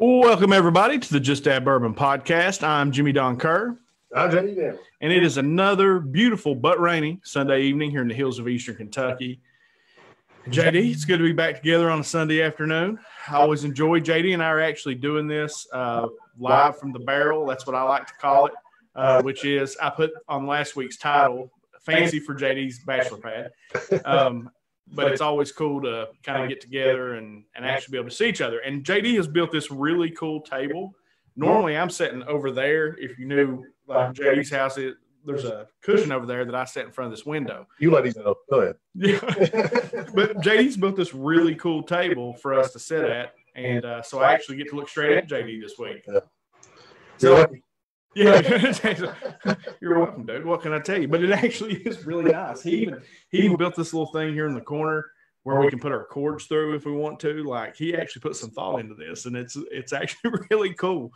Welcome, everybody, to the Just Add Bourbon podcast. I'm Jimmy Don Kerr. I'm Jimmy. And it is another beautiful but rainy Sunday evening here in the hills of Eastern Kentucky. JD, it's good to be back together on a Sunday afternoon. I always enjoy JD and I are actually doing this uh, live from the barrel. That's what I like to call it, uh, which is I put on last week's title, Fancy for JD's Bachelor Pad. Um, but it's always cool to kind of get together and, and actually be able to see each other. And JD has built this really cool table. Normally, I'm sitting over there. If you knew like JD's house, it, there's a cushion over there that I sit in front of this window. You ladies know. Go ahead. Yeah. but JD's built this really cool table for us to sit at. And uh, so I actually get to look straight at JD this week. Yeah. So, yeah, you're welcome, dude. What can I tell you? But it actually is really nice. He even he even built this little thing here in the corner where we can put our cords through if we want to. Like he actually put some thought into this, and it's it's actually really cool.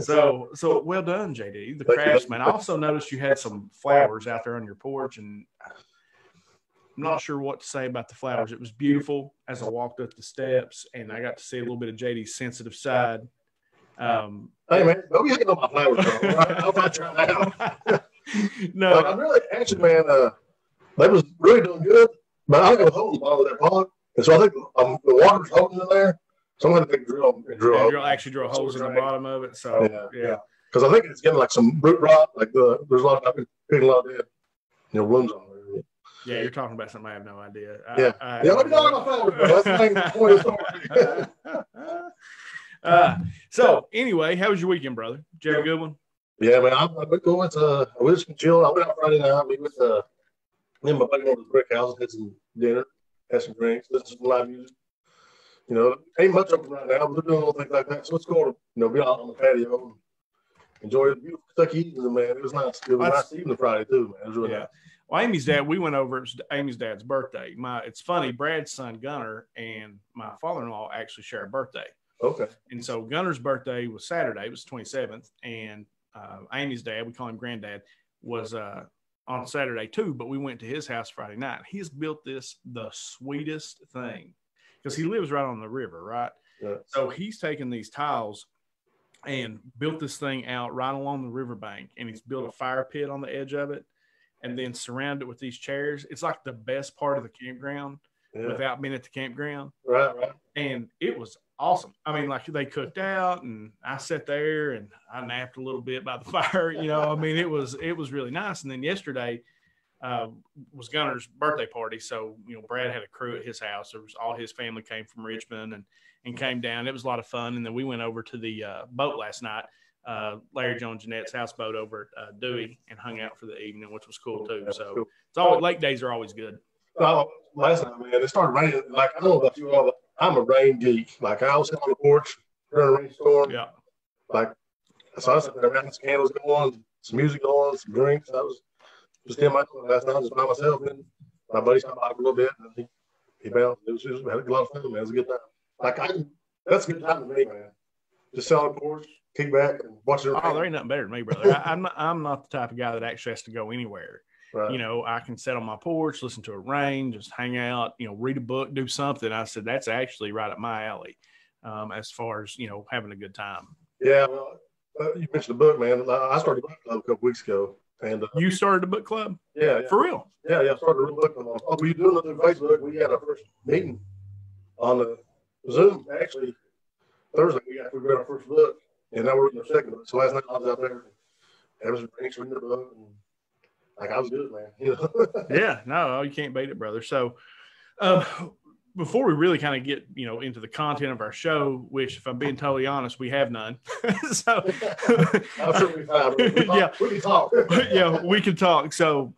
So so well done, JD, the craftsman. I also noticed you had some flowers out there on your porch, and I'm not sure what to say about the flowers. It was beautiful as I walked up the steps, and I got to see a little bit of JD's sensitive side. Um, hey man, don't be hitting on my flowers, bro. I'm not trying that no, But I'm really actually, man. Uh, they was really doing good, but I got a hole in the bottom of that pond, and so I think um, the water's holding in there. So I'm gonna take drill and drill. Yeah, out. drill, actually drill holes in the bottom of it. So Yeah, yeah, yeah. Because I think it's getting like some root rot. Like the there's a lot of I've been picking a lot of dead, you know, blooms on there. yeah, you're talking about something I have no idea. I, Yeah. I, Yeah, let me know about flowers. That's the thing. That's the point of the story. uh, so anyway, how was your weekend, brother? Did you have a good one? Yeah, man, I'm, I'm cool. It's uh, we just chill. I went out Friday night. We went uh, me and my buddy went to the brick house, had some dinner, had some drinks, listened to some live music. You know, ain't much open right now, but we're doing little things like that. So it's cool to you know be out on the patio and enjoy the beautiful Kentucky evening, man. It was nice. It was nice evening Friday too, man. It was really Yeah. nice. Well, Amy's dad, we went over. It was Amy's dad's birthday. My, it's funny. Brad's son Gunner and my father-in-law actually share a birthday. Okay. And so Gunner's birthday was Saturday. It was 27th. And uh, Amy's dad, we call him granddad, was uh, on Saturday too. But we went to his house Friday night. He's built this the sweetest thing because he lives right on the river, right? Yeah. So he's taken these tiles and built this thing out right along the riverbank. And he's built a fire pit on the edge of it and then surrounded it with these chairs. It's like the best part of the campground Yeah. without being at the campground Right. Right. and it was awesome. I mean, like they cooked out, and I sat there and I napped a little bit by the fire. You know, I mean, it was it was really nice. And then yesterday uh, was Gunner's birthday party, so you know, Brad had a crew at his house. There was all his family came from Richmond and and came down. It was a lot of fun. And then we went over to the uh, boat last night. Uh, Larry Jones Jeanette's houseboat over at uh, Dewey and hung out for the evening, which was cool too. So it's always lake days are always good. Last night, man, it started raining. Like I don't know about you all, but I'm a rain geek. Like I was on the porch during a rainstorm. Yeah. Like so I sitting there, having some candles going, some music going, some drinks. I was just in my last night, just by myself, and my buddy stopped by a little bit, and he he bounced. It was just had a lot of fun, man. It was a good time. Like I, that's a good time to me, man. Just sit on the porch, kick back, and watch it. Oh, there ain't nothing better than me, brother. I, I'm not, I'm not the type of guy that actually has to go anywhere. Right. You know, I can sit on my porch, listen to a rain, just hang out, you know, read a book, do something. I said that's actually right up my alley, um, as far as you know, having a good time. Yeah, well, uh, you mentioned the book, man. I started a book club a couple weeks ago, and uh, You started a book club yeah, yeah. for real? Yeah, yeah, I started a book on. Oh, we doing it through Facebook. We had our first meeting on the Zoom actually Thursday. We got we read our first book, and now we're reading our second book. So last night I was out there, and was reading the book, and like I was good, man. You know. Yeah, no, you can't bait it, brother. So, um, before we really kind of get you know into the content of our show, which, if I'm being totally honest, we have none. so, sure we found. We talk. Yeah. we can talk. yeah, we can talk. So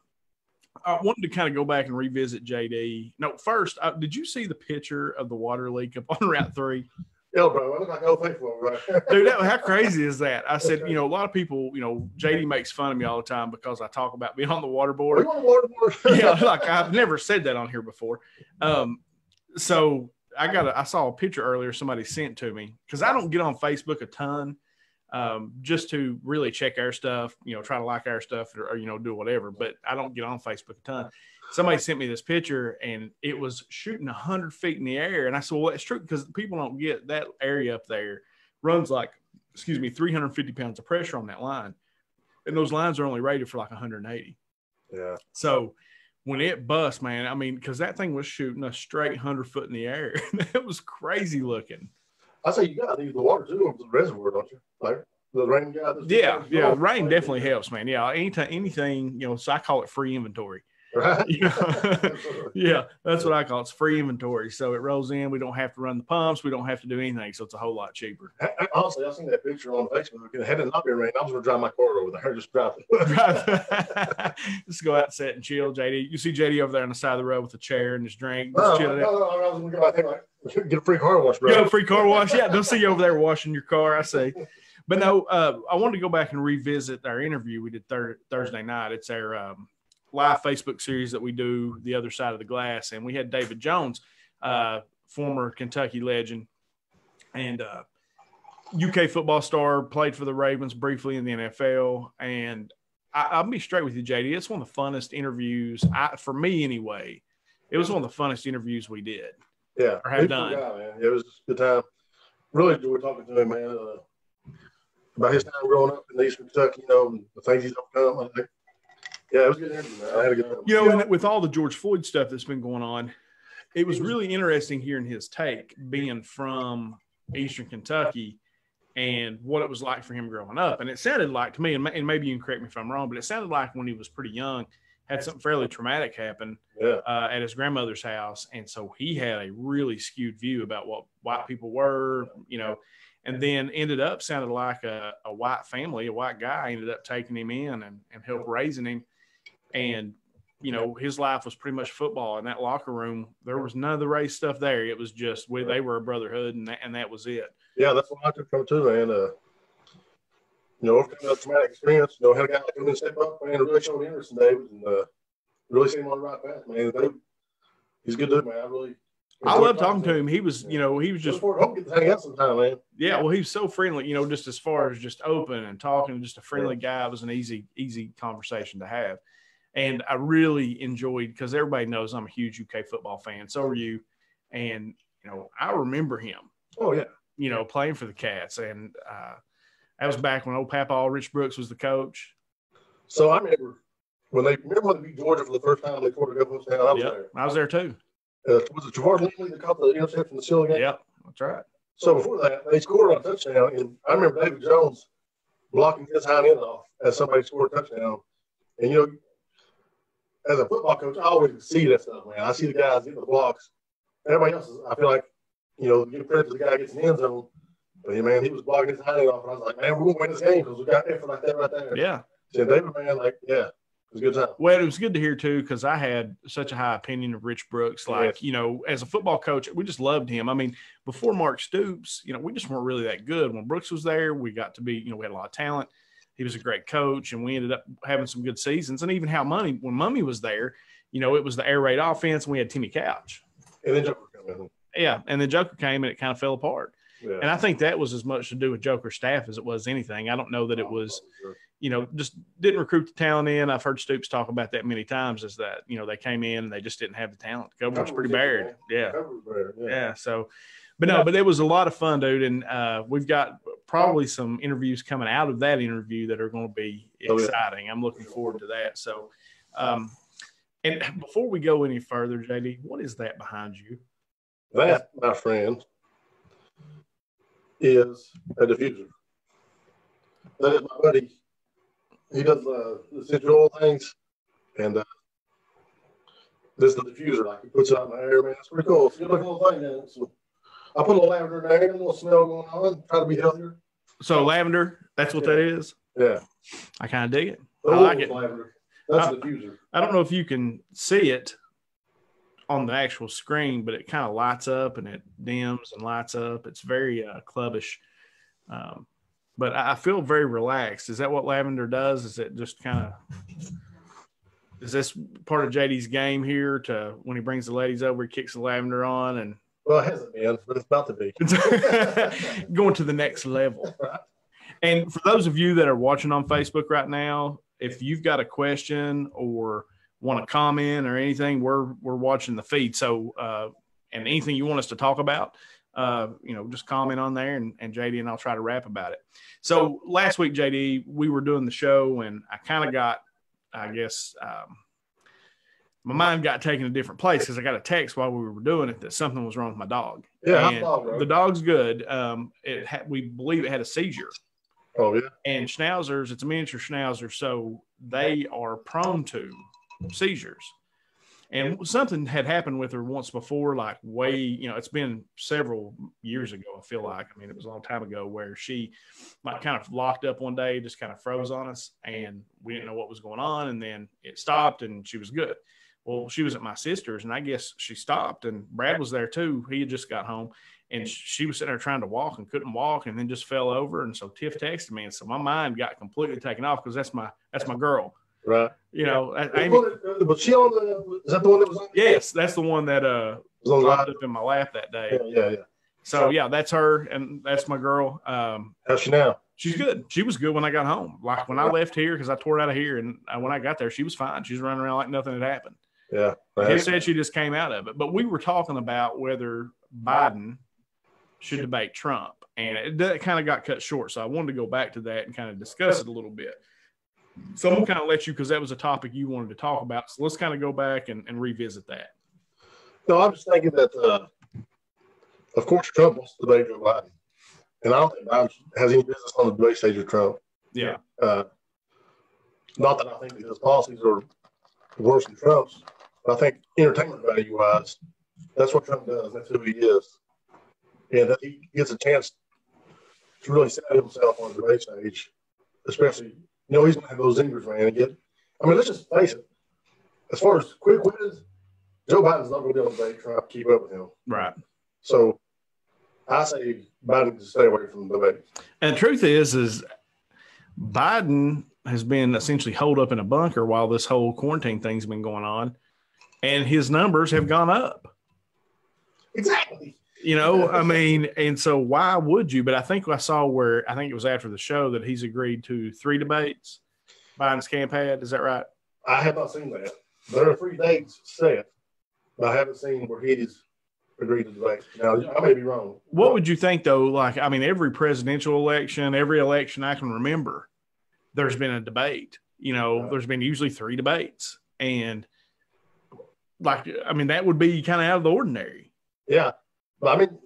I wanted to kind of go back and revisit JD. No, first, uh, did you see the picture of the water leak up on Route Three? Yo, bro, I look like old faithful, right? Dude, that, how crazy is that? I said, you know, a lot of people, you know, JD makes fun of me all the time because I talk about being on the waterboard. We board. want water, water. yeah, like I've never said that on here before. Um, so I got a, I saw a picture earlier somebody sent to me because I don't get on Facebook a ton, um, just to really check our stuff, you know, try to like our stuff or, or you know do whatever. But I don't get on Facebook a ton. Somebody sent me this picture and it was shooting hundred feet in the air, and I said, "Well, it's true because people don't get that area up there runs like, excuse me, 350 pounds of pressure on that line. And those lines are only rated for like 180. Yeah. So when it bust, man, I mean, because that thing was shooting a straight 100 foot in the air. it was crazy looking. I say you got to use the water too over the reservoir, don't you? Like the rain guy. Yeah, yeah, rain definitely helps, man. Yeah, anytime, anything, you know. So I call it free inventory. Right. Yeah. yeah, that's what I call it. It's free inventory. So it rolls in. We don't have to run the pumps. We don't have to do anything. So it's a whole lot cheaper. I- I- Honestly, I seen that picture on Facebook. and Had it not been rain, I was going to drive my car over there. Just drive. it. Just go out sit and chill, JD. You see JD over there on the side of the road with a chair and his drink. no, Just no, chilling no, out. no, I was going to go out there get a free car wash, bro. Yo, free car wash. Yeah, they'll see you over there washing your car. I see. But no, uh, I wanted to go back and revisit our interview we did thir- Thursday night. It's our um, live Facebook series that we do, The Other Side of the Glass. And we had David Jones, uh, former Kentucky legend and uh, UK football star, played for the Ravens briefly in the NFL. And I- I'll be straight with you, JD. It's one of the funnest interviews, I, for me anyway. It was one of the funnest interviews we did. Yeah, Or have done. guy, man. It was a good time. Really enjoyed talking to him, man. Uh, about his time growing up in Eastern Kentucky, you know, and the things he's overcome. I think. Yeah, it was good interview, man. I had a good. You know, and with all the George Floyd stuff that's been going on, it was really interesting hearing his take, being from Eastern Kentucky, and what it was like for him growing up. And it sounded like to me, and, and maybe you can correct me if I'm wrong, but it sounded like when he was pretty young, had something fairly traumatic happen yeah, uh, at his grandmother's house, and so he had a really skewed view about what white people were, you know, and then ended up sounded like a, a white family, a white guy ended up taking him in and, and help raising him, and you know his life was pretty much football in that locker room. There was none of the race stuff there. It was just we, they were a brotherhood, and that, and that was it. yeah, that's what I took from too, man. Uh, you know, overcoming that traumatic experience, you know, had a guy like him step up, man, really showed interest in David and uh, really him on the right path, man. They, he's good dude, man. I really. I love talking to him. He was, you know, he was Just just forward. Hope get to hang out sometime, man. Yeah, well, he was so friendly, you know, just as far as just open and talking, just a friendly guy. It was an easy, easy conversation to have. And I really enjoyed because everybody knows I'm a huge UK football fan. So are you. And, you know, I remember him, Oh yeah. you know, playing for the Cats. And uh, that was back when old Papa Rich Brooks was the coach. So I remember when they remember when they beat Georgia for the first time. They scored a couple of. I was Yep, I was there too. there. Uh, was it Javard Lindley that caught the interception in the Silly game? Yep, that's right. So before that, they scored on a touchdown, and I remember David Jones blocking his hind end off as somebody scored a touchdown. And you know, as a football coach, I always see that stuff, man. I see the guys getting the blocks. Everybody else is, I feel like, you know, give credit to the guy that gets in the end zone. But yeah, man, he was blocking his hind end off, and I was like, man, we're gonna win this game because we got effort like that right there. Yeah. So David, man, like, yeah, it was a good time. Well, it was good to hear too because I had such a high opinion of Rich Brooks. Like, Yes. you know, as a football coach, we just loved him. I mean, before Mark Stoops, you know, we just weren't really that good. When Brooks was there, we got to be, you know, we had a lot of talent. He was a great coach, and we ended up having some good seasons. And even Hal Mumme when Mumme was there, you know, it was the air raid offense, and we had Timmy Couch. And then Joker come in. Yeah, and then Joker came, and it kind of fell apart. Yeah. And I think that was as much to do with Joker's staff as it was anything. I don't know that it was you know, just didn't recruit the talent in. I've heard Stoops talk about that many times. Is that you know they came in and they just didn't have the talent. Cover was pretty bad. Yeah, yeah. yeah. So, but no, but it was a lot of fun, dude. And uh, we've got probably some interviews coming out of that interview that are going to be Oh, yeah. exciting. I'm looking forward to that. So, um, and before we go any further, JD, what is that behind you? That, my friend, is a diffuser. That is my buddy. He does uh, the essential oil things, and uh, this is the diffuser. Like he puts it out in the air, man. It's pretty cool. It's a good looking little thing. Man. So I put a lavender in there, a little smell going on, try to be healthier. So lavender, that's what that is. Yeah, I kind of dig it. I like it. Lavender. That's the diffuser. I don't know if you can see it on the actual screen, but it kind of lights up and it dims and lights up. It's very uh, clubbish. Um, but I I feel very relaxed. Is that what lavender does? Is it just kind of is this part of JD's game here to when he brings the ladies over, he kicks the lavender on and Well, it hasn't been, but it's about to be. going to the next level. And for those of you that are watching on Facebook right now, if you've got a question or want to comment or anything, we're we're watching the feed. So uh, and anything you want us to talk about, uh, you know, just comment on there and, and JD and I'll try to rap about it. So last week, JD, we were doing the show and I kind of got, I guess, um, my mind got taken a different place because I got a text while we were doing it that something was wrong with my dog. Yeah, And the dog's good. Um, it had, we believe it had a seizure. Oh yeah. And schnauzers, it's a miniature schnauzer, so they are prone to seizures. And something had happened with her once before, like way, you know, it's been several years ago, I feel like. I mean, it was a long time ago where she like kind of locked up one day, just kind of froze on us, and we didn't know what was going on. And then it stopped and she was good. Well, she was at my sister's, and I guess she stopped, and Brad was there too. He had just got home, and she was sitting there trying to walk and couldn't walk, and then just fell over. And so Tiff texted me, and so my mind got completely taken off because that's my that's my girl. Right. You know, I- Amy, was she on the? Is that the one that was on? yes, that's the one that uh Was live? up in my lap that day. Yeah, yeah, yeah. So yeah, that's her, and that's my girl. Um, How's she now? she's good. She was good when I got home. Like when I left here, because I tore out of here, and uh, when I got there, she was fine. She's running around like nothing had happened. Yeah. He said she just came out of it. But we were talking about whether Biden should debate Trump, and it, that kind of got cut short. So I wanted to go back to that and kind of discuss it a little bit. So I'm gonna kind of let you because that was a topic you wanted to talk about. So let's kind of go back and, and revisit that. No, I'm just thinking that, uh, of course, Trump wants to debate Joe Biden, and I don't think Biden has any business on the debate stage with Trump. Yeah, Uh, not that I think his policies are worse than Trump's, I think entertainment value wise, that's what Trump does. That's who he is, and that he gets a chance to really set himself on the debate stage, especially you know he's going to have those zingers, man. Get, I mean, let's just face it. As far as quick wins, Joe Biden's not going to be able to debate Trump, keep up with him. right. So I say Biden can stay away from the debate. And the truth is, is Biden has been essentially holed up in a bunker while this whole quarantine thing's been going on, and his numbers have gone up. Exactly. You know, I mean, and so why would you? But I think I saw where I think it was after the show that he's agreed to three debates. Biden's camp had. Is that right? I have not seen that. There are three dates set, but I haven't seen where he's agreed to debate. Now, I may be wrong. What would you think though? Like, I mean, every presidential election, every election I can remember, there's been a debate. You know, there's been usually three debates, and like, I mean, that would be kind of out of the ordinary. Yeah, but I mean,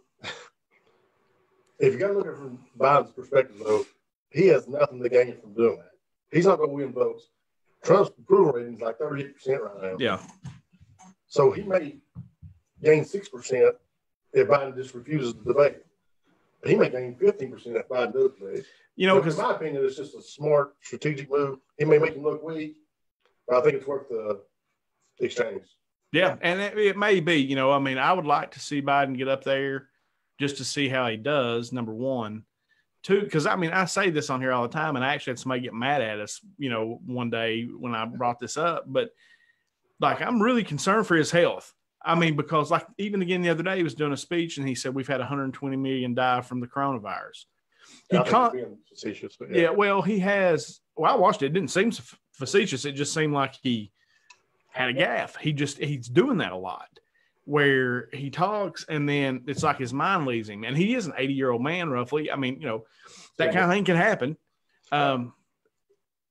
if you got to look at it from Biden's perspective, though, he has nothing to gain from doing that. He's not going to win votes. Trump's approval rating is like 38% right now. Yeah, So he may gain 6% if Biden just refuses to debate. But he may gain 15% if Biden does debate. you know, in because my opinion, it's just a smart strategic move. It may make him look weak, but I think it's worth the exchange. Yeah, and it, it may be. You know, I mean, I would like to see Biden get up there just to see how he does. Number one, two, because I mean, I say this on here all the time, and I actually had somebody get mad at us. You know, one day when I brought this up, but like, I'm really concerned for his health. I mean, because like even again the other day, he was doing a speech and he said we've had 120 million die from the coronavirus. He I think can't. being facetious, but Yeah, well, he has. Well, I watched it. It didn't seem facetious. It just seemed like he had a gaff. He just he's doing that a lot, where he talks and then it's like his mind leaves him. And he is an 80 year old man, roughly. I mean, you know, that kind of thing can happen. Um,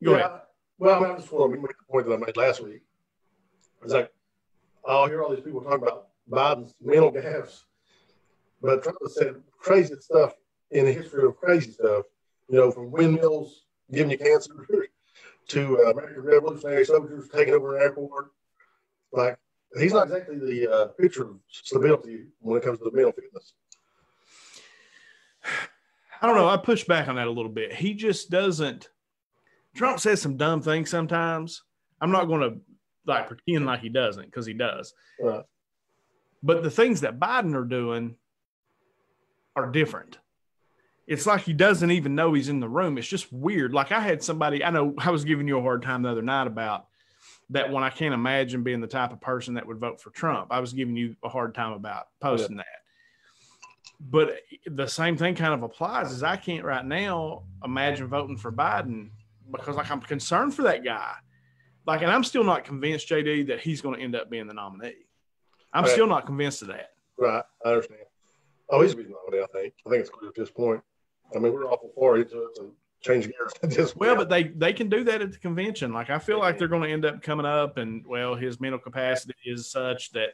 go Yeah. ahead. Well, I just want to make the point that I made last week. It's like, I'll hear all these people talking about Biden's mental gaffes, but Trump has said crazy stuff in the history of crazy stuff, you know, from windmills giving you cancer to uh, American Revolutionary soldiers taking over an airport. Like, he's not exactly the uh, picture of stability when it comes to the mental fitness. I don't know. I push back on that a little bit. He just doesn't. Trump says some dumb things sometimes. I'm not going to like pretend like he doesn't because he does. Right. But the things that Biden are doing are different. It's like he doesn't even know he's in the room. It's just weird. Like I had somebody, I know I was giving you a hard time the other night about that one. I can't imagine being the type of person that would vote for Trump. I was giving you a hard time about posting that. But the same thing kind of applies is I can't right now imagine voting for Biden because like I'm concerned for that guy. Like, and I'm still not convinced, JD, that he's going to end up being the nominee. I'm Right. still not convinced of that. Right. I understand. Oh, he's the nominee. I think. I think it's clear at this point. I mean, we're awful into it to change gears. Just Well, but they they can do that at the convention. Like I feel like they're going to end up coming up, and well, his mental capacity is such that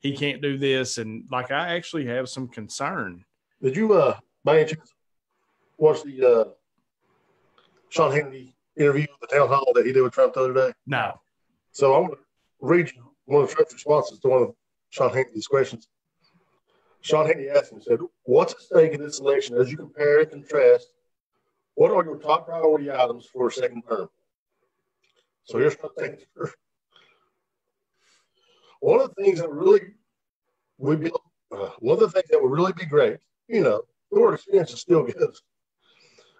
he can't do this, and like I actually have some concern. Did you, uh, by any chance, watch the uh, Sean Hannity interview, the town hall that he did with Trump the other day? No, So I want to read you one of Trump's responses to one of Sean Hannity's questions. Sean Hannity asked him, said, What's at stake in this election as you compare and contrast? What are your top priority items for a second term? So here's Trump's answer. One of the things that really would be, uh, one of the things that would really be great, you know, the word experience is still good.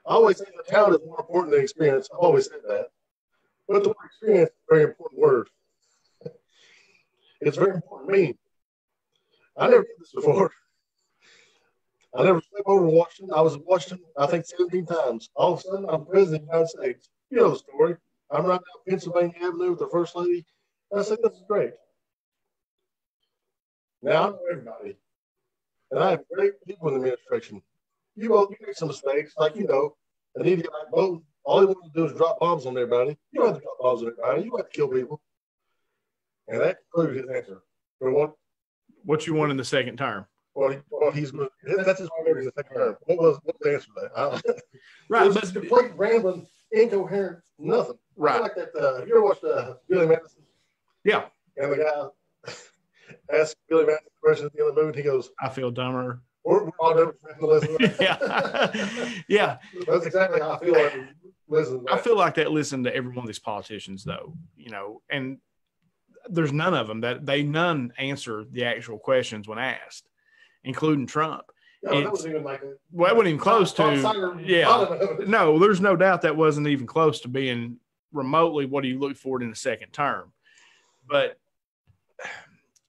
I always say the talent is more important than experience. I've always said that. But the word experience is a very important word. It's very important to me. I never did this before. I never slept over in Washington. I was in Washington, I think, 17 times. All of a sudden, I'm president of the United States. You know the story. I'm riding down Pennsylvania Avenue with the first lady. I said, this is great. Now I know everybody. And I have great people in the administration. You all you make some mistakes, like you know, an idiot like Bolton. All he wanted to do is drop bombs on everybody. You don't have to drop bombs on everybody. You have to kill people. And that concludes his answer. For what what you want in the second term? he, what he's going that's his priority in the second term. What was what was the answer to that? I Right, but complete rambling, incoherent, nothing. Right, like that. Uh, you ever watched uh, Billy Madison? yeah, And the guy asked Billy Madison a question at the end of the movie. and He goes, I feel dumber. "We're, we're all the lesson." yeah, yeah. That's exactly how I feel like listening. to I that. feel like that. Listen to every one of these politicians, though, you know, and there's none of them that they none answer the actual questions when asked, including Trump. Yeah, that it's- was even like a Well, it wasn't even close Tom to. Yeah, bottom of it. no, there's no doubt that wasn't even close to being remotely what do you look for in a second term. But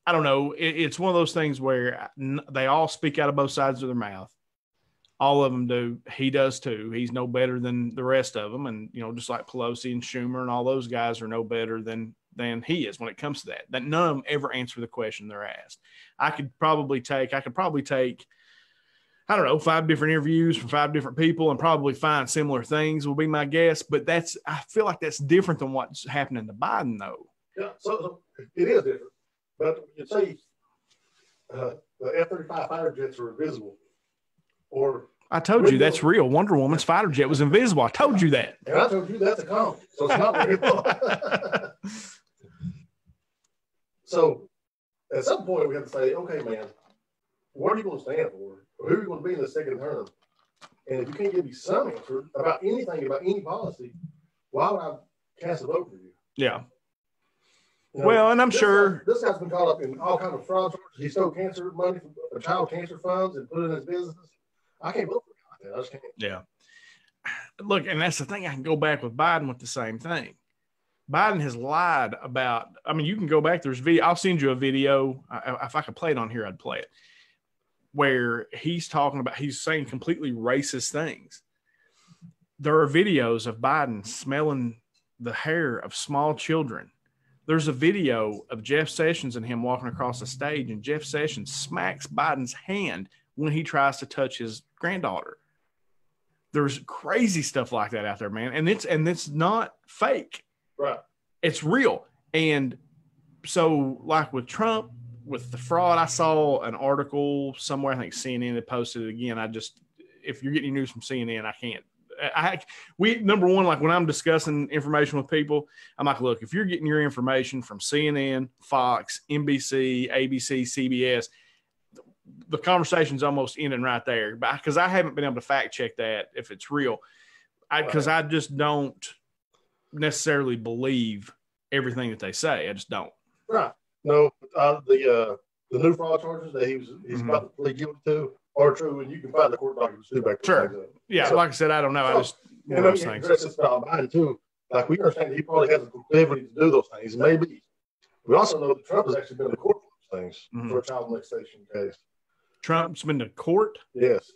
I don't know. It, it's one of those things where they all speak out of both sides of their mouth. All of them do. He does too. He's no better than the rest of them, and you know, just like Pelosi and Schumer and all those guys are no better than than he is when it comes to that. That none of them ever answer the question they're asked. I could probably take. I could probably take. I don't know, five different interviews from five different people and probably find similar things will be my guess. But that's, I feel like that's different than what's happening to Biden, though. Yeah, so, so it is different. But you see, uh, the F 35 fighter jets are invisible. Or, I told you that's real. Wonder Woman's fighter jet was invisible. I told you that. and I told you that's a comic, so it's not real. so at some point, we have to say, okay, man, what are you going to stand for? Who are you going to be in the second term? And if you can't give me some answer about anything, about any policy, why would I cast a vote for you? Yeah. You know, Well, and I'm this sure- guy- this guy's been caught up in all kinds of fraud charges. He stole cancer money from child cancer funds and put it in his business. I can't vote for a guy like that. I just can't. Yeah. Look, and that's the thing. I can go back with Biden with the same thing. Biden has lied about. I mean, you can go back. There's video. I'll send you a video. I, if I could play it on here, I'd play it. Where he's talking about, he's saying completely racist things. There are videos of Biden smelling the hair of small children. There's a video of Jeff Sessions and him walking across the stage, and Jeff Sessions smacks Biden's hand when he tries to touch his granddaughter there's crazy stuff like that out there, man. And it's and it's not fake. Right. It's real. And so like with Trump, with the fraud, I saw an article somewhere, I think CNN had posted it again. I just if you're getting your news from CNN, I can't I we number one, like when I'm discussing information with people, I'm like, look, if you're getting your information from CNN, Fox, NBC, ABC, CBS, the conversation's almost ending right there. But because I haven't been able to fact check that if it's real, I because I just don't necessarily believe everything that they say. I just don't. Right. No, uh, the uh, the new fraud charges that he was he's Mhm. about to plead guilty to are true, and you can find the court documents too back. Sure. Yeah, So- like I said, I don't know. I just of I those things. this about Biden too. Like we understand he probably has the proclivity to do those things. Maybe. We also know that Trump has actually been to court for those things Mhm. for a child molestation case. Trump's been to court. Yes.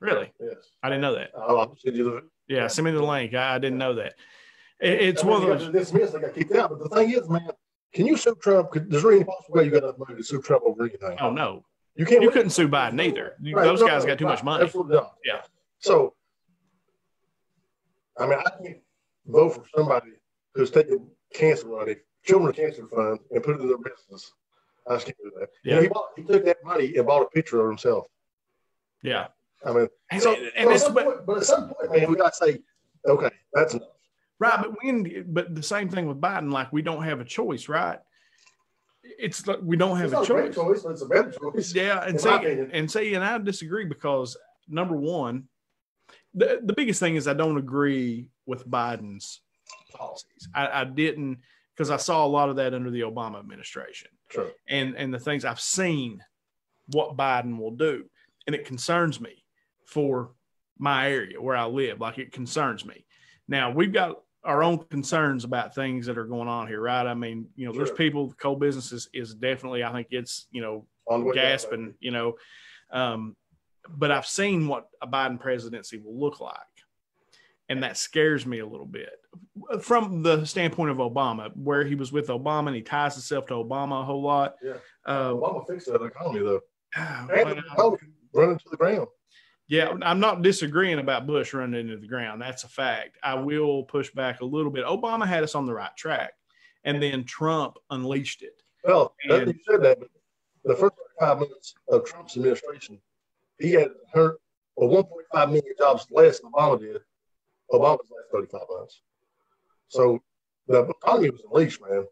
Really, Yes. I didn't know that. I'll, I'll send you the. Yeah, send me the link. I, I didn't know that. It- it's I mean, one of those. got to dismiss. They got kicked out. But the thing is, man, can you sue Trump? Is there any possible way you got enough money to sue Trump over anything? Oh no, You can't. You couldn't sue Biden either. You- Right, Those no, guys no, got too right, much money. Absolutely not. Yeah. So, I mean, I can't vote for somebody who's taking cancer money, children's cancer fund, and put it in their business. I just can't do that. You know, Yeah. he, bought, he took that money and bought a picture of himself. Yeah. I mean, And, so, and so at it's, some but, point, but at some point, man, we got to say, okay, that's enough. Right, but when, but the same thing with Biden, like we don't have a choice, right? It's like we don't have It's a not a great choice. choice, it's a better choice. Yeah, and see, and see, and I disagree because number one, the the biggest thing is I don't agree with Biden's policies. I, I didn't because I saw a lot of that under the Obama administration, True. and and the things I've seen, what Biden will do, and it concerns me for my area where I live. Like it concerns me. Now we've got our own concerns about things that are going on here, right? I mean, you know, there's people. The coal business is, is definitely. I think it's you know On down, gasping, you know. Um, but I've seen what a Biden presidency will look like. And that scares me a little bit from the standpoint of Obama, where he was with Obama and he ties himself to Obama a whole lot. Yeah. Uh, Obama fixed that economy, though. And but, the uh, running to the ground. Yeah, I'm not disagreeing about Bush running into the ground. That's a fact. I will push back a little bit. Obama had us on the right track, and then Trump unleashed it. Well, And- you said that, but the first five months of Trump's administration, he had hurt or 1.5 million jobs less than Obama did. Obama's last 35 months. So the economy was unleashed, man.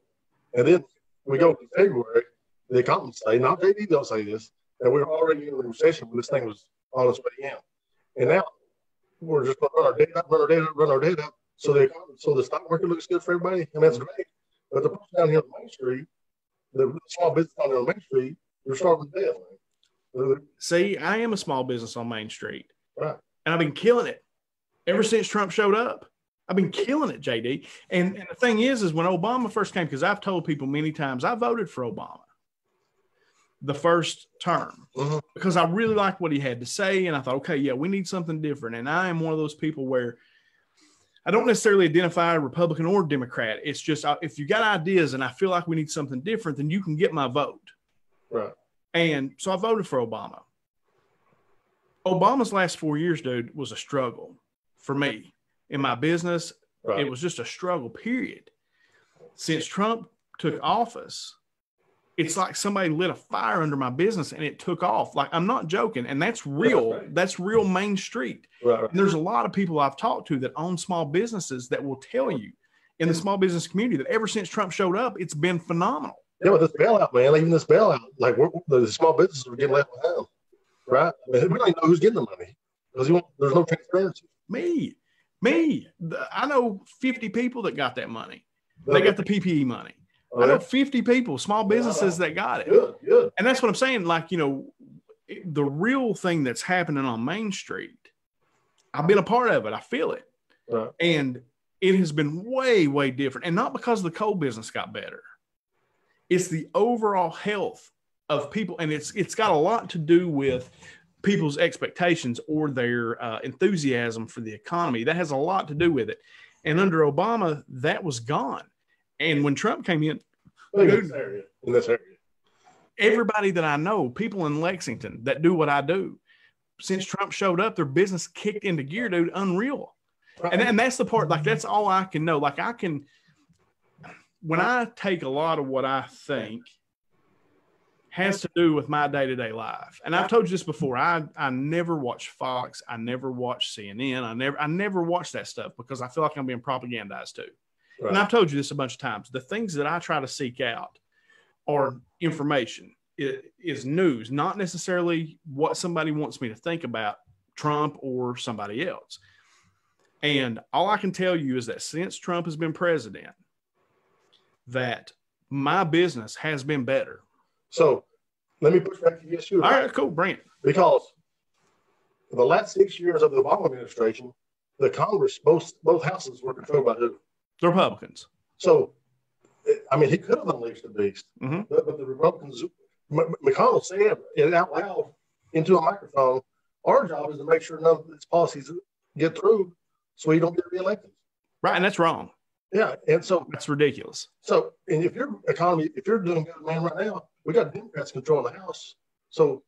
And then we go to February, the economists say, not JD don't say this, that we were already in a recession when this thing was its way in. And now we're just to run our data run our data run our data. So the economy, so the stock market looks good for everybody, and that's great. But the person down here on Main Street, the small business down here on Main Street, they're starving to death. Man. See, I am a small business on Main Street. Right. And I've been killing it ever since Trump showed up. I've been killing it, JD. And, and the thing is, is when Obama first came, because I've told people many times I voted for Obama the first term Mhm. because I really liked what he had to say. And I thought, okay, yeah, we need something different. And I am one of those people where I don't necessarily identify Republican or Democrat. It's just if you got ideas and I feel like we need something different, then you can get my vote. Right. And so I voted for Obama. Obama's last four years, dude, was a struggle for me in my business. Right. It was just a struggle, period. Since Trump took office, it's like somebody lit a fire under my business and it took off. Like I'm not joking. And that's real. right. That's real Main Street. right. right. And there's a lot of people I've talked to that own small businesses that will tell you in the small business community that ever since Trump showed up, it's been phenomenal. Yeah, with this bailout, man, even this bailout, like we're, the small businesses are getting left behind. Right. I mean, we don't even know who's getting the money because there's no transparency. Me, me. I know 50 people that got that money. They got the PPE money. I know 50 people, small businesses that got it. good, good. And that's what I'm saying. Like, you know, the real thing that's happening on Main Street, I've been a part of it. I feel it. Right. And it has been way, way different. And not because the coal business got better. It's the overall health of people. And it's it's got a lot to do with people's expectations or their uh, enthusiasm for the economy. That has a lot to do with it. And under Obama, that was gone. And when Trump came in, in this area. In this area. everybody that I know, people in Lexington that do what I do, since Trump showed up, their business kicked into gear, dude, unreal. Right. And, and that's the part, like, that's all I can know. Like, I can, when I take a lot of what I think has to do with my day to day life, and I've told you this before, I, I never watch Fox, I never watch CNN, I never, I never watch that stuff because I feel like I'm being propagandized too. Right. And I've told you this a bunch of times. The things that I try to seek out are information, it is news, not necessarily what somebody wants me to think about Trump or somebody else. And all I can tell you is that since Trump has been president, that my business has been better. So let me push back to the issue. All right, cool, bring it. Because for the last six years of the Obama administration, the Congress, both both houses were controlled by who? The Republicans. So, I mean, he could have unleashed the beast, Mhm. but, but the Republicans, M- McConnell said it out loud into a microphone. Our job is to make sure none of these policies get through, so you don't get reelected. Right, and that's wrong. Yeah, and so That's ridiculous. so, and if your economy, if you're doing good, man, right now, we got Democrats controlling the House. So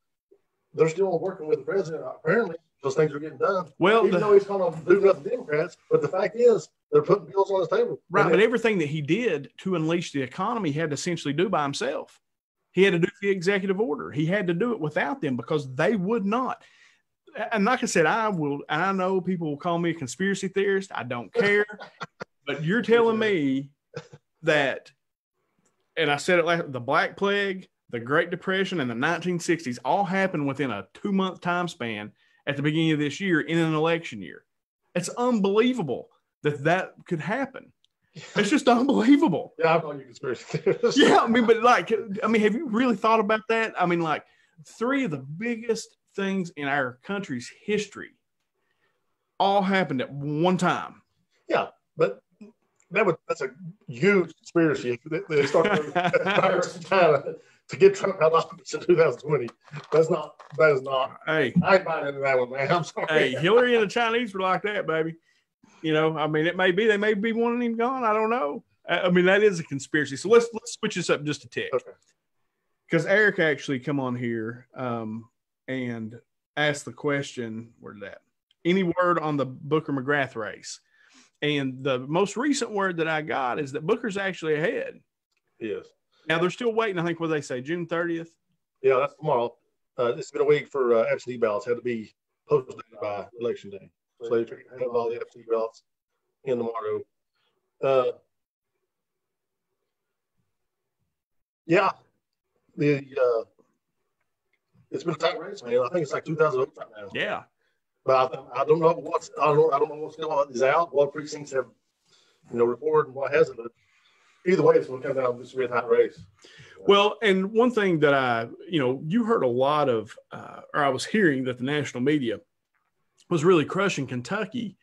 they're still working with the president apparently those things are getting done. Well, even the, though he's calling them do nothing Democrats, but the fact is they're putting bills on his table. right, but everything that he did to unleash the economy, he had to essentially do by himself. He had to do the executive order. He had to do it without them because they would not. And like I said, I will. I know people will call me a conspiracy theorist. I don't care. but you're telling me that, and I said it last. The Black Plague, the Great Depression, and the 1960s all happened within a two month time span at the beginning of this year in an election year. It's unbelievable that that could happen. It's just unbelievable. yeah, I'm calling you conspiracy theorist. Yeah, I mean, but like, I mean, have you really thought about that? I mean, like, three of the biggest things in our country's history all happened at one time. Yeah, but that was that's a huge conspiracy. They, they started a virus in China to get Trump out of office in 2020. That's not. That is not. Hey, I ain't buying into that one, man. I'm sorry. hey, Hillary and the Chinese were like that, baby. You know, I mean, it may be they may be wanting him gone. I don't know. I mean, that is a conspiracy. So let's let's switch this up just a tick. Okay. because Eric actually come on here um, and asked the question, where that? Any word on the Booker McGrath race? And the most recent word that I got is that Booker's actually ahead. Yes. Now they're still waiting. I think what they say June 30th. Yeah, that's tomorrow. Uh, it's been a week for uh, absentee ballots had to be posted by election day. So they have all the absentee ballots in tomorrow. Uh, yeah, the uh, it's been a tight race, man. I think it's like 2,000 votes right now. Yeah. But I, I don't know what's I don't I don't know what's still is out. What precincts have you know reported and what hasn't. But either way, it's going to come down to this real tight race. Well, and one thing that I, you know, you heard a lot of, uh, or I was hearing that the national media was really crushing Kentucky,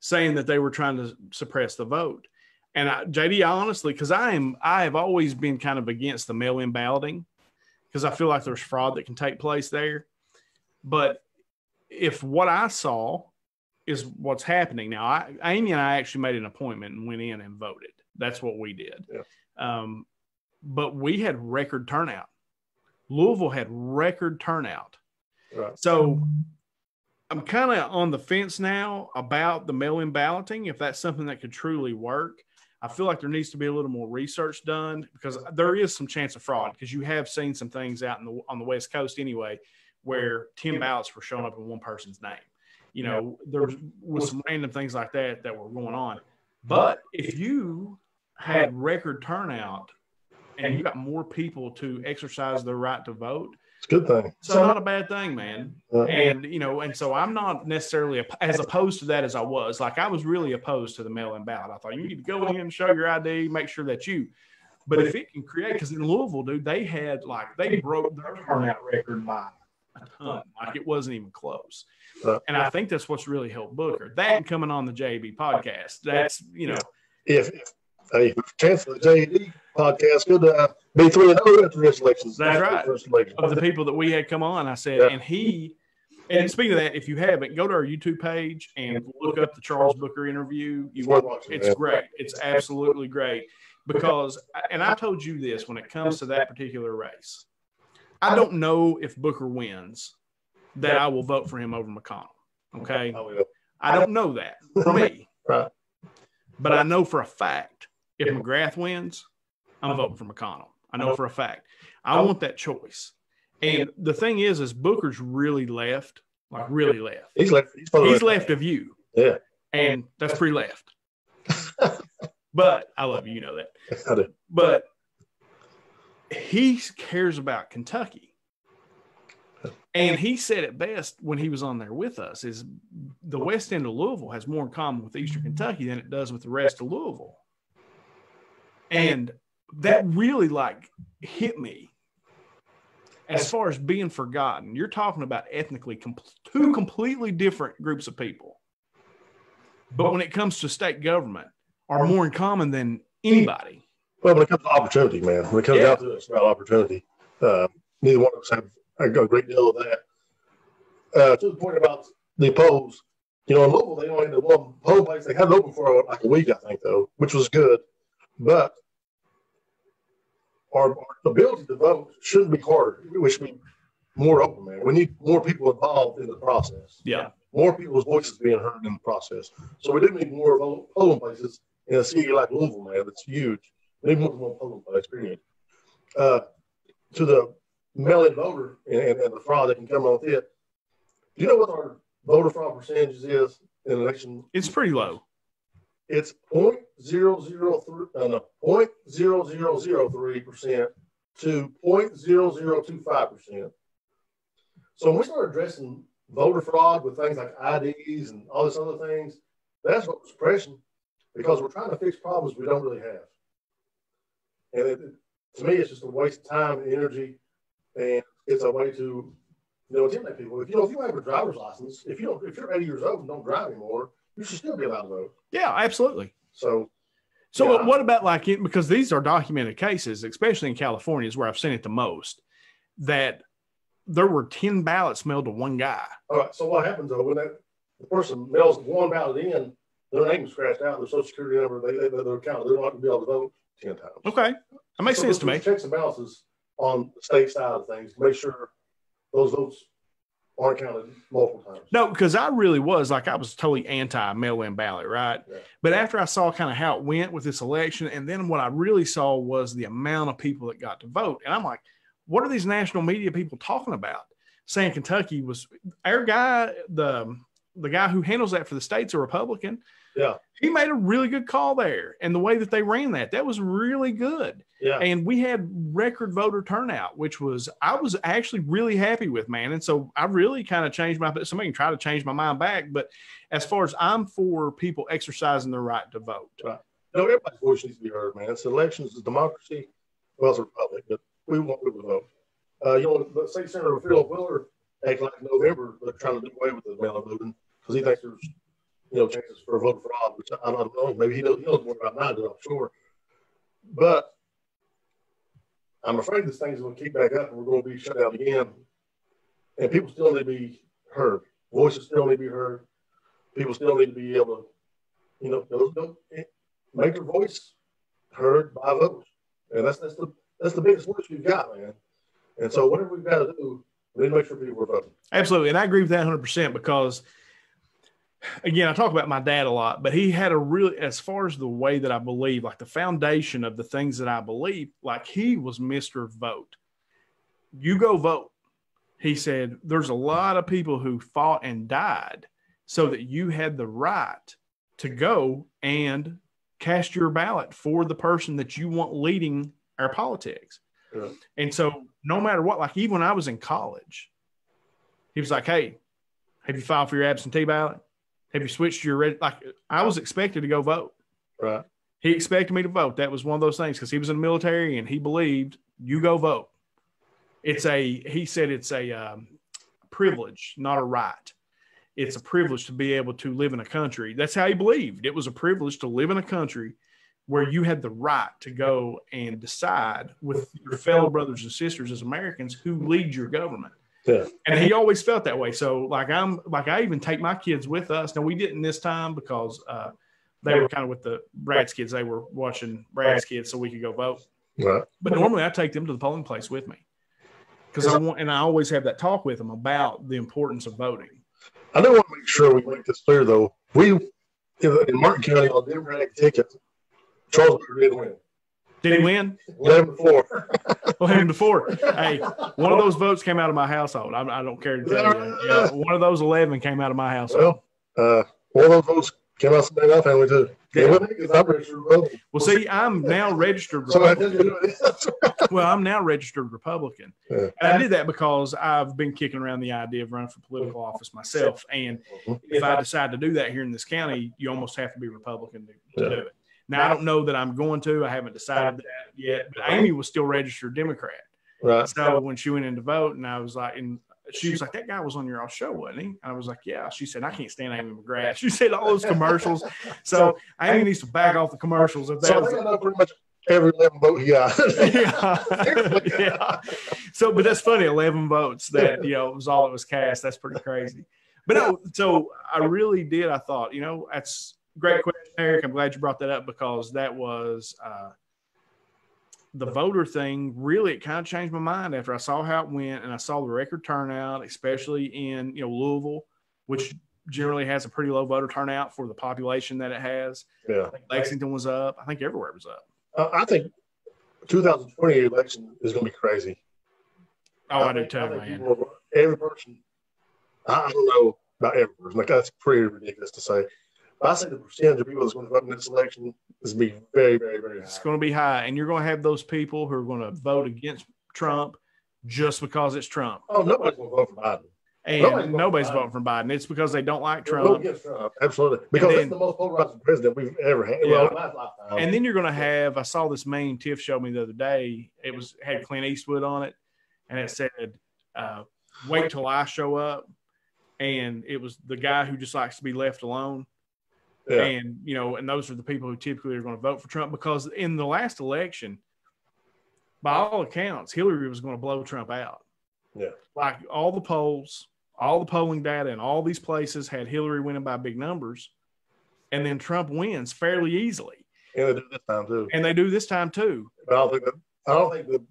saying that they were trying to suppress the vote. And I, JD, I honestly, because I am, I have always been kind of against the mail-in balloting because I feel like there's fraud that can take place there. But if what I saw is what's happening now, I, Amy and I actually made an appointment and went in and voted. That's what we did. Yeah. Um, but we had record turnout. Louisville had record turnout. Right. So I'm kind of on the fence now about the mail in balloting, if that's something that could truly work. I feel like there needs to be a little more research done because there is some chance of fraud because you have seen some things out in the on the West Coast anyway where 10 ballots were showing up in one person's name. You know, there was, was some random things like that that were going on. But if you had record turnout and you got more people to exercise their right to vote, It's a good thing. so not a bad thing, man. Uh, And you know, and so I'm not necessarily as opposed to that as I was. Like I was really opposed to the mail-in ballot. I thought you need to go in and show your ID, make sure that you. But if it can create, because in Louisville, dude, they had like they broke their turnout record by a ton. Like it wasn't even close. And I think that's what's really helped Booker. That and coming on the JB podcast. That's you know, if, if hey, chance for the JD podcast could uh, be three and zero oh, after this election. That's right. Election. of the people that we had come on, I said, Yeah. and he, and speaking of that, if you haven't, go to our YouTube page and look up the Charles Booker interview. You watching, it's great. It's absolutely great because, and I told you this when it comes to that particular race, I don't know if Booker wins that I will vote for him over McConnell. Okay, I. I don't know that for me, Right. but I know for a fact if McGrath wins, I'm voting for McConnell. I know for a fact. I want that choice. And the thing is, is Booker's really left, like really left. He's left. He's, He's left of you, Yeah, and that's pretty left. But I love you, you know that. I do. But he cares about Kentucky. And he said it best when he was on there with us is the west end of Louisville has more in common with Eastern Kentucky than it does with the rest of Louisville. And that really like hit me as far as being forgotten. You're talking about ethnically two completely different groups of people. But when it comes to state government, are more in common than anybody. Well, when it comes to opportunity, man, when it comes Yeah. down to it, it's about opportunity. Uh, neither one of us have a great deal of that. Uh, to the point about the polls, you know, in Louisville, they only had the one poll place. They had it open for like a week, I think, though, which was good. But our, ability to vote shouldn't be harder. We should be more open, man. We need more people involved in the process. Yeah. More people's voices being heard in the process. So we do need more polling places in a city like Louisville, man. That's huge. We need more, more polling places, period. Uh, to the mail-in voter and, and, and, the fraud that can come on with it. Do you know what our voter fraud percentages is in election? It's pretty low. It's point zero zero three, uh, no, point zero zero zero three percent to point zero zero two five percent. So when we start addressing voter fraud with things like IDs and all this other things, that's what was pressing because we're trying to fix problems we don't really have. And it, to me, it's just a waste of time and energy, and it's a way to you know intimidate people. If you know if you have a driver's license, if you don't, if you're 80 years old and don't drive anymore, you should still be allowed to vote. Yeah, absolutely. So so yeah. what about like because these are documented cases, especially in California, is where I've seen it the most. That there were ten ballots mailed to one guy. All right. So what happens though when that the person mails one ballot in, their name's scratched out, their social security number, they, they they're counted. They're not going to be able to vote ten times. Okay, that makes so sense to me. Checks and balances on the state side of things to make sure those votes multiple times. No, because I really was like I was totally anti mail-in ballot, right? Yeah. But after I saw kind of how it went with this election, and then what I really saw was the amount of people that got to vote, and I'm like, what are these national media people talking about? Saying Kentucky was our guy, the the guy who handles that for the state's a Republican. Yeah. He made a really good call there. And the way that they ran that, that was really good. Yeah. And we had record voter turnout, which was, I was actually really happy with, man. And so I really kind of changed my, but somebody can try to change my mind back. But as far as I'm for people exercising their right to vote. Right. No, everybody's voice needs to be heard, man. It's elections, it's democracy. Well, it's a republic, but we want people to vote. Uh, you know, say Senator Phil Wheeler acted like November, they're trying to do away with the mail-in voting because he thinks there's you know, chances for a voter fraud, which I don't know. Maybe he knows, he knows more about mine than I'm sure. But I'm afraid this thing's going to keep back up and we're going to be shut down again. And people still need to be heard. Voices still need to be heard. People still need to be able to, you know, those, those, eh, make their voice heard by voters. And that's that's the that's the biggest voice we've got, man. And so whatever we've got to do, we need to make sure people are voting. Absolutely. And I agree with that 100% because – again, I talk about my dad a lot, but he had a really, as far as the way that I believe, like the foundation of the things that I believe, like he was Mr. Vote. You go vote. He said, There's a lot of people who fought and died so that you had the right to go and cast your ballot for the person that you want leading our politics. Yeah. And so, no matter what, like even when I was in college, he was like, Hey, have you filed for your absentee ballot? Have you switched your red? Like I was expected to go vote. Right. He expected me to vote. That was one of those things because he was in the military and he believed you go vote. It's a he said it's a um, privilege, not a right. It's a privilege to be able to live in a country. That's how he believed. It was a privilege to live in a country where you had the right to go and decide with your fellow brothers and sisters as Americans who lead your government. Yeah. And he always felt that way. So like I'm like I even take my kids with us. Now we didn't this time because uh, they were kind of with the Brad's kids. They were watching Brad's kids so we could go vote. Right. But normally I take them to the polling place with me because I want and I always have that talk with them about the importance of voting. I do want to make sure we make this clear though. We in Martin County on Democratic ticket, Charles didn't win. Did he win? 11 to 4. 11 to 4. Hey, one of those votes came out of my household. I, I don't care to tell you. Yeah, one of those 11 came out of my household. Well, uh, one of those votes came out of my family, too. Yeah. Well, see, I'm now registered. Republican. well, I'm now registered Republican, yeah. and I did that because I've been kicking around the idea of running for political office myself. And if I decide to do that here in this county, you almost have to be Republican to, to do it. Now I don't know that I'm going to. I haven't decided that yet. But Amy was still registered Democrat. Right. So when she went in to vote, and I was like, and she was like, that guy was on your show, wasn't he? And I was like, yeah. She said, I can't stand Amy McGrath. She said all those commercials. So Amy needs to back off the commercials. If that so was, I know pretty much every 11 vote he got. yeah. yeah. So, but that's funny. 11 votes that, you know, it was all that was cast. That's pretty crazy. But no, so I really did. I thought, you know, that's great question, Eric. I'm glad you brought that up because that was uh, the voter thing really it kind of changed my mind after I saw how it went and I saw the record turnout, especially in you know Louisville, which generally has a pretty low voter turnout for the population that it has. Yeah. Lexington was up. I think everywhere was up. Uh, I think 2020 election is going to be crazy. Oh, I, do too, man. people- every person, I I don't know about every person. Like that's pretty ridiculous to say. I say the percentage of people that's going to vote in this election is going to be very, very, very high. It's going to be high, and you're going to have those people who are going to vote against Trump just because it's Trump, Oh, nobody's going to vote for Biden. and Nobody's voting nobody's for Biden. voting for Biden. It's because they don't like Trump. Trump. Absolutely, because then- it's the most polarizing president we've ever had. Yeah. Well, in my lifetime. And then you're going to have. I saw this meme Tiff showed me the other day. It was had Clint Eastwood on it, and it said, uh, "Wait till I show up." And it was the guy who just likes to be left alone. Yeah. And you know, and those are the people who typically are going to vote for Trump because in the last election, by all accounts, Hillary was going to blow Trump out. Yeah. Like all the polls, all the polling data, and all these places had Hillary winning by big numbers, and then Trump wins fairly easily. and they do this time too. And they do this time too. But I don't think that I don't think that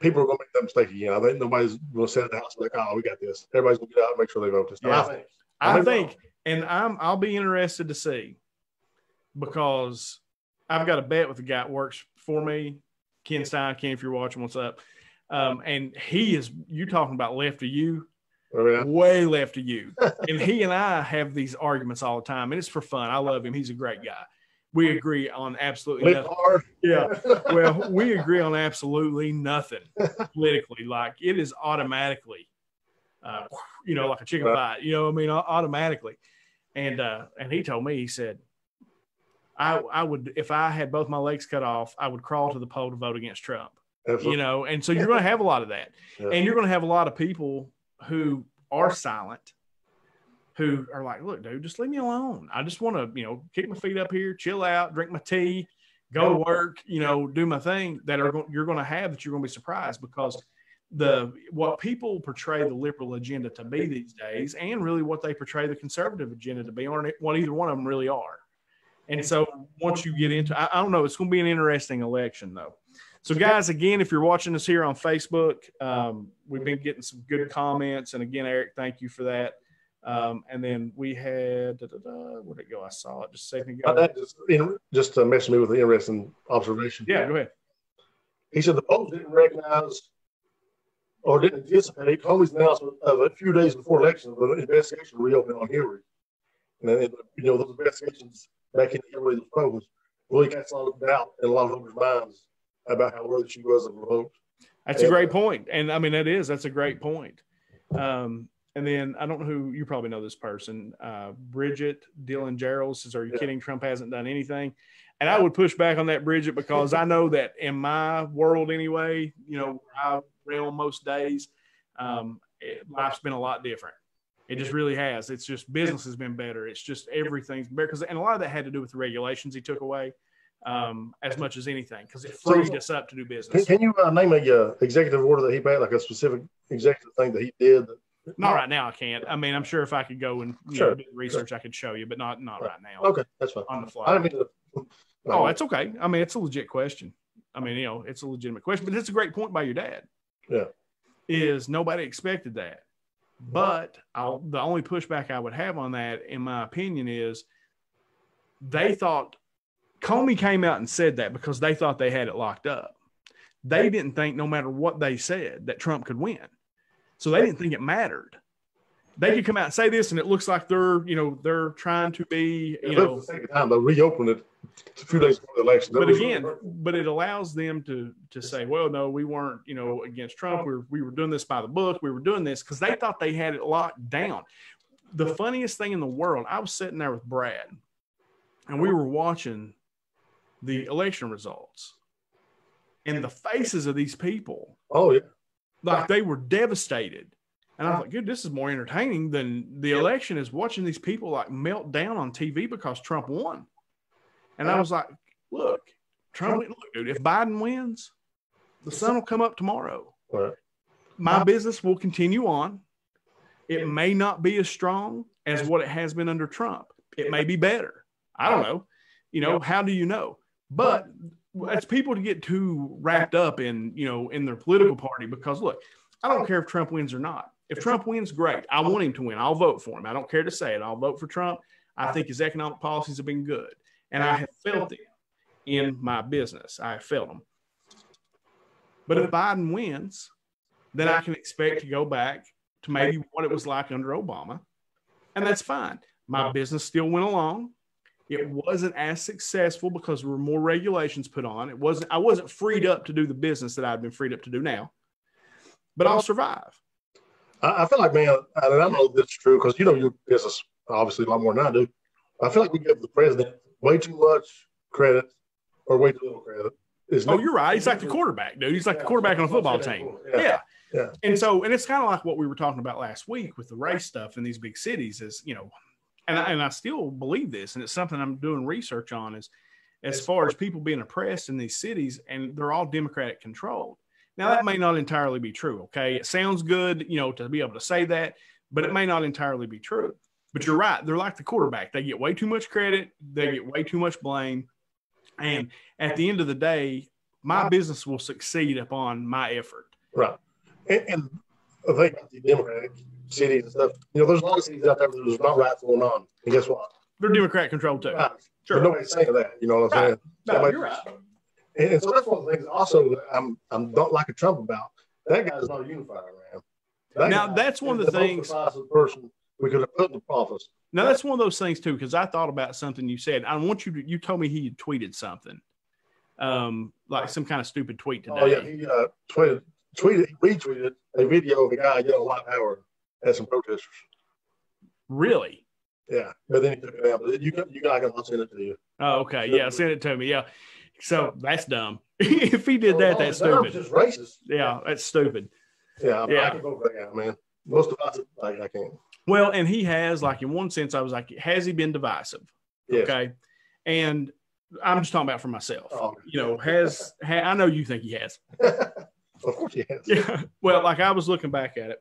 people are going to make that mistake again. I think nobody's going to sit at the house and be like, "Oh, we got this." Everybody's going to get out and make sure they vote this time. Yeah. I think. I think, and I'm I'll be interested to see because I've got a bet with the guy that works for me, Ken Stein. Ken, if you're watching, what's up? Um, and he is you talking about left of you, I mean, way left of you. and he and I have these arguments all the time, and it's for fun. I love him. He's a great guy. We agree on absolutely nothing. Yeah. Well, we agree on absolutely nothing politically. Like it is automatically, uh, you know, like a chicken fight. You know, what I mean, Au- automatically. And uh, and he told me, he said, I I would if I had both my legs cut off, I would crawl to the poll to vote against Trump. Absolutely. You know, and so you're going to have a lot of that, Yeah. and you're going to have a lot of people who are silent. Who are like, look, dude, just leave me alone. I just want to, you know, kick my feet up here, chill out, drink my tea, go to work, you know, do my thing that are you're going to have that you're going to be surprised because the what people portray the liberal agenda to be these days and really what they portray the conservative agenda to be aren't what either one of them really are. And so once you get into I, I don't know, it's going to be an interesting election though. So guys, again, if you're watching us here on Facebook, um, we've been getting some good comments. And again, Eric, thank you for that. Um, and then we had da, da, da, where'd it go? I saw it just a second ago. dad just, just uh, messaged me with an interesting observation. Yeah, go ahead. He said the polls didn't recognize or didn't anticipate Comey's announcement of a few days before election of an investigation reopened on Hillary. And then, you know, those investigations back into Hillary's phones really cast a lot of doubt in a lot of voters' minds about how worthy she was of a vote. That's a great point. And I mean, that is, that's a great point. Um, and then I don't know who you probably know this person, uh, Bridget Dylan Gerald says, Are you Yeah. kidding? Trump hasn't done anything. And I would push back on that, Bridget, because I know that in my world anyway, you know, where I realm most days, um, it, life's been a lot different. It just really has. It's just business has been better. It's just everything's better because, and a lot of that had to do with the regulations he took away, um, as much as anything, because it freed us up to do business. can you uh, name a uh, executive order that he made, like a specific executive thing that he did? That, Not right now, I can't. I mean, I'm sure if I could go and you Sure, know, do the research, I could show you, but not not right now Okay, that's fine. on the I fly. didn't mean to. Oh, that's okay. I mean, it's a legit question. I mean, you know, it's a legitimate question, but it's a great point by your dad. Yeah. Is nobody expected that? But I'll, the only pushback I would have on that, in my opinion, is they thought Comey came out and said that because they thought they had it locked up. They didn't think, no matter what they said, that Trump could win. So they didn't think it mattered. They could come out and say this, and it looks like they're, you know, they're trying to be, you know, the second time they reopened it a few days before the election. That but again, but it allows them to to say, well, no, we weren't, you know, against Trump. We were, we were doing this by the book. We were doing this because they thought they had it locked down. The funniest thing in the world, I was sitting there with Brad, and we were watching the election results, and the faces of these people, oh yeah, like they were devastated. And I was like, good, this is more entertaining than the election is watching these people like melt down on TV because Trump won. And I was like, look, Trump, look, dude, if Biden wins, the sun will come up tomorrow. Right. My business will continue on. It may not be as strong as what it has been under Trump. It may be better. I don't know. You know, how do you know? But that's people to get too wrapped up in you know in their political party because look, I don't care if Trump wins or not. If Trump wins, great. I want him to win. I'll vote for him. I don't care to say it. I'll vote for Trump. I think his economic policies have been good, and I have felt them in my business. I have felt them. But if Biden wins, then I can expect to go back to maybe what it was like under Obama, and that's fine. My business still went along. It wasn't as successful because there were more regulations put on. It wasn't. I wasn't freed up to do the business that I've been freed up to do now. But I'll survive. I, I feel like, man, I don't know if this is true because you know your business obviously a lot more than I do. I feel like we give the president way too much credit or way too little credit. It's oh, you're right. He's like the quarterback, dude. He's like the quarterback on a football team. Yeah. yeah. yeah. And so, and it's kind of like what we were talking about last week with the race stuff in these big cities is, you know, and I, and I still believe this, and it's something I'm doing research on is as far as people being oppressed in these cities, and they're all Democratic controlled. Now that may not entirely be true. Okay, it sounds good, you know, to be able to say that, but it may not entirely be true. But you're right; they're like the quarterback; they get way too much credit, they get way too much blame, and at the end of the day, my business will succeed upon my effort. Right, and, and I think the Democratic cities and stuff. You know, there's a lot of cities out there where there's not right going on. And guess what? They're Democrat controlled too. Right. Sure. But nobody's saying that. You know what I'm saying? No, Somebody, you're right. And, and, so that's one of the things also that I'm I'm not like a Trump about. That guy's not a unifier, man. That now that's one of the, the things. person we could have put the office. Now that's one of those things too, because I thought about something you said. I want you to. You told me he tweeted something, um, like some kind of stupid tweet today. Oh yeah, he uh, tweeted, tweeted, retweeted a video of a guy yelling "White Power" had some protesters. Really? Yeah, but then he took it down. But you you I can send it to you. Oh, okay. Yeah, send it to me. Yeah. So that's dumb. if he did that, that's stupid. Just racist. Yeah, that's stupid. Yeah, I, yeah. I can for that guy, man. Most of us, like, I can't. Well, and he has, like, in one sense, I was like, has he been divisive? Yes. Okay. And I'm just talking about for myself. Oh, you know, has ha, I know you think he has. of course he has. Yeah. Well, like I was looking back at it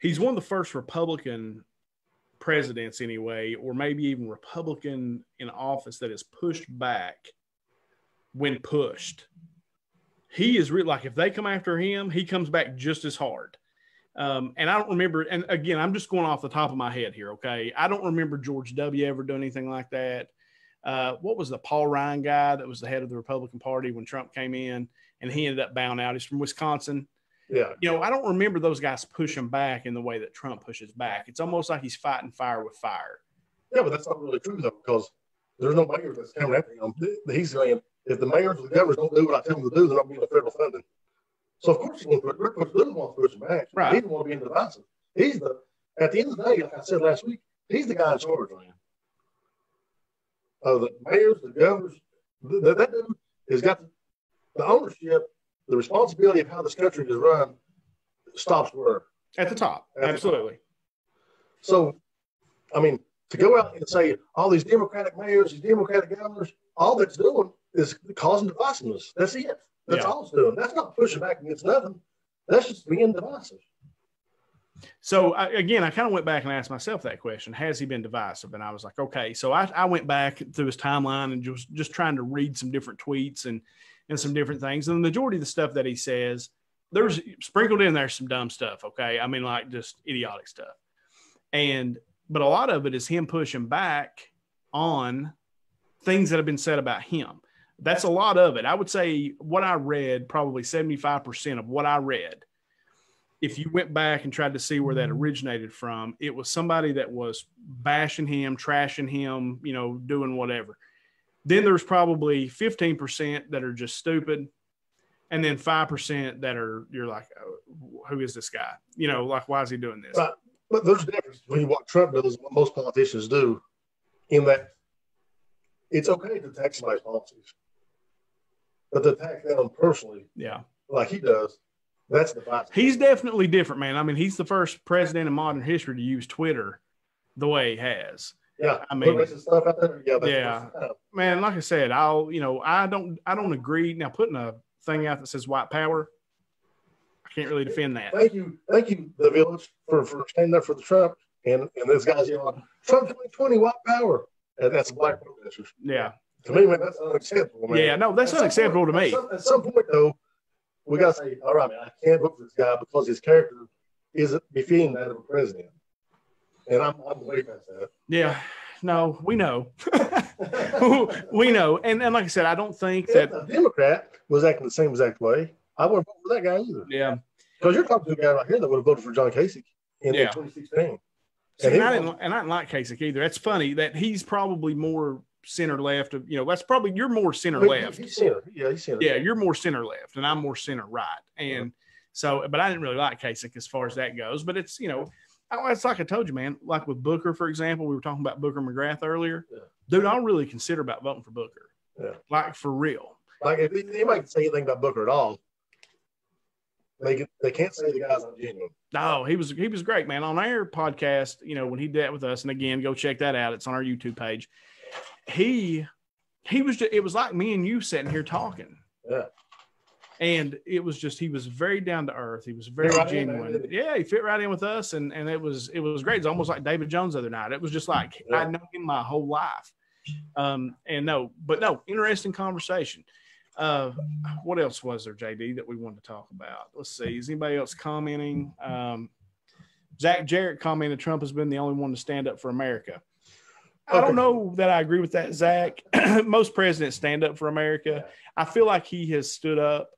he's one of the first Republican presidents, anyway, or maybe even Republican in office that is pushed back when pushed. He is really like if they come after him, he comes back just as hard. Um, and I don't remember, and again, I'm just going off the top of my head here, okay? I don't remember George W. ever doing anything like that. Uh, what was the Paul Ryan guy that was the head of the Republican Party when Trump came in and he ended up bowing out? He's from Wisconsin. Yeah. You know, I don't remember those guys pushing back in the way that Trump pushes back. It's almost like he's fighting fire with fire. Yeah, but that's not really true though, because there's no mayor that's coming after him. He's saying if the mayors and the governors don't do what I tell them to do, they're not getting the federal funding. So of course, Rick doesn't want to push him back. Right. He doesn't want to be in the divisive. He's the at the end of the day, like I said last week, he's the guy in charge, man. Uh, the mayors, the governors, that, that dude has got the, the ownership the responsibility of how this country is run stops where at the top. At Absolutely. The top. So, I mean, to go out and say all these Democratic mayors, these Democratic governors, all that's doing is causing divisiveness. That's it. That's yeah. all it's doing. That's not pushing back against nothing. That's just being divisive. So I, again, I kind of went back and asked myself that question: Has he been divisive? And I was like, okay. So I, I went back through his timeline and just just trying to read some different tweets and and some different things. And the majority of the stuff that he says, there's sprinkled in there some dumb stuff. Okay. I mean, like just idiotic stuff. And, but a lot of it is him pushing back on things that have been said about him. That's a lot of it. I would say what I read, probably 75% of what I read, if you went back and tried to see where that mm-hmm. originated from, it was somebody that was bashing him, trashing him, you know, doing whatever. Then there's probably 15% that are just stupid. And then 5% that are, you're like, oh, who is this guy? You know, like, why is he doing this? But, but there's a difference between what Trump does and what most politicians do, in that it's okay to attack somebody's policies, but to attack them personally, yeah, like he does, that's the fight. He's definitely different, man. I mean, he's the first president in modern history to use Twitter the way he has. Yeah, I mean, stuff out there. Yeah, yeah, man. Like I said, I'll you know I don't I don't agree now putting a thing out that says white power. I can't really defend that. Thank you, thank you, the village for for standing there for the Trump and and this guy's yelling Trump 2020 white power, and that's black protesters. Yeah. To me, man, that's uh, unacceptable, man. Yeah, no, that's At some unacceptable point- to me. At some, at some point, though, we got to say, all right, man, I can't vote for this guy because his character isn't befitting that of a president. And I'm, I'm way past that. Yeah, no, we know. we know. And, and like I said, I don't think If that, a Democrat was acting the same exact way, I wouldn't vote for that guy either. yeah. Because you're talking to a guy right here that would have voted for John Kasich in, in Yeah. 2016. See, And and, I didn't, and I didn't like Kasich either. That's funny that he's probably more center left. Of, you know, that's probably, you're more center left. He's center. Yeah, he's center. Yeah, you're more center left, and I'm more center right. And so, but I didn't really like Kasich as far as that goes. But it's you know, it's like I told you, man. Like with Booker, for example, we were talking about Booker McGrath earlier. Yeah. Dude, I'll really consider about voting for Booker. Yeah. Like for real. Like if anybody can say anything about Booker at all, they they can't say the guy's not genuine. No, he was he was great, man. On our podcast, you know, when he did that with us, and again, go check that out. It's on our YouTube page. He he was just it was like me and you sitting here talking. Yeah. And it was just he was very down to earth. He was very right genuine. man. yeah, he fit right in with us, and and it was it was great. It's almost like David Jones the other night. It was just like Yeah. I know him my whole life. Um, and no, but no, interesting conversation. Uh, what else was there, JD, that we wanted to talk about? Let's see. Is anybody else commenting? Um, Zach Jarrett commented Trump has been the only one to stand up for America. I don't know that I agree with that, Zach. Most presidents stand up for America. I feel like he has stood up,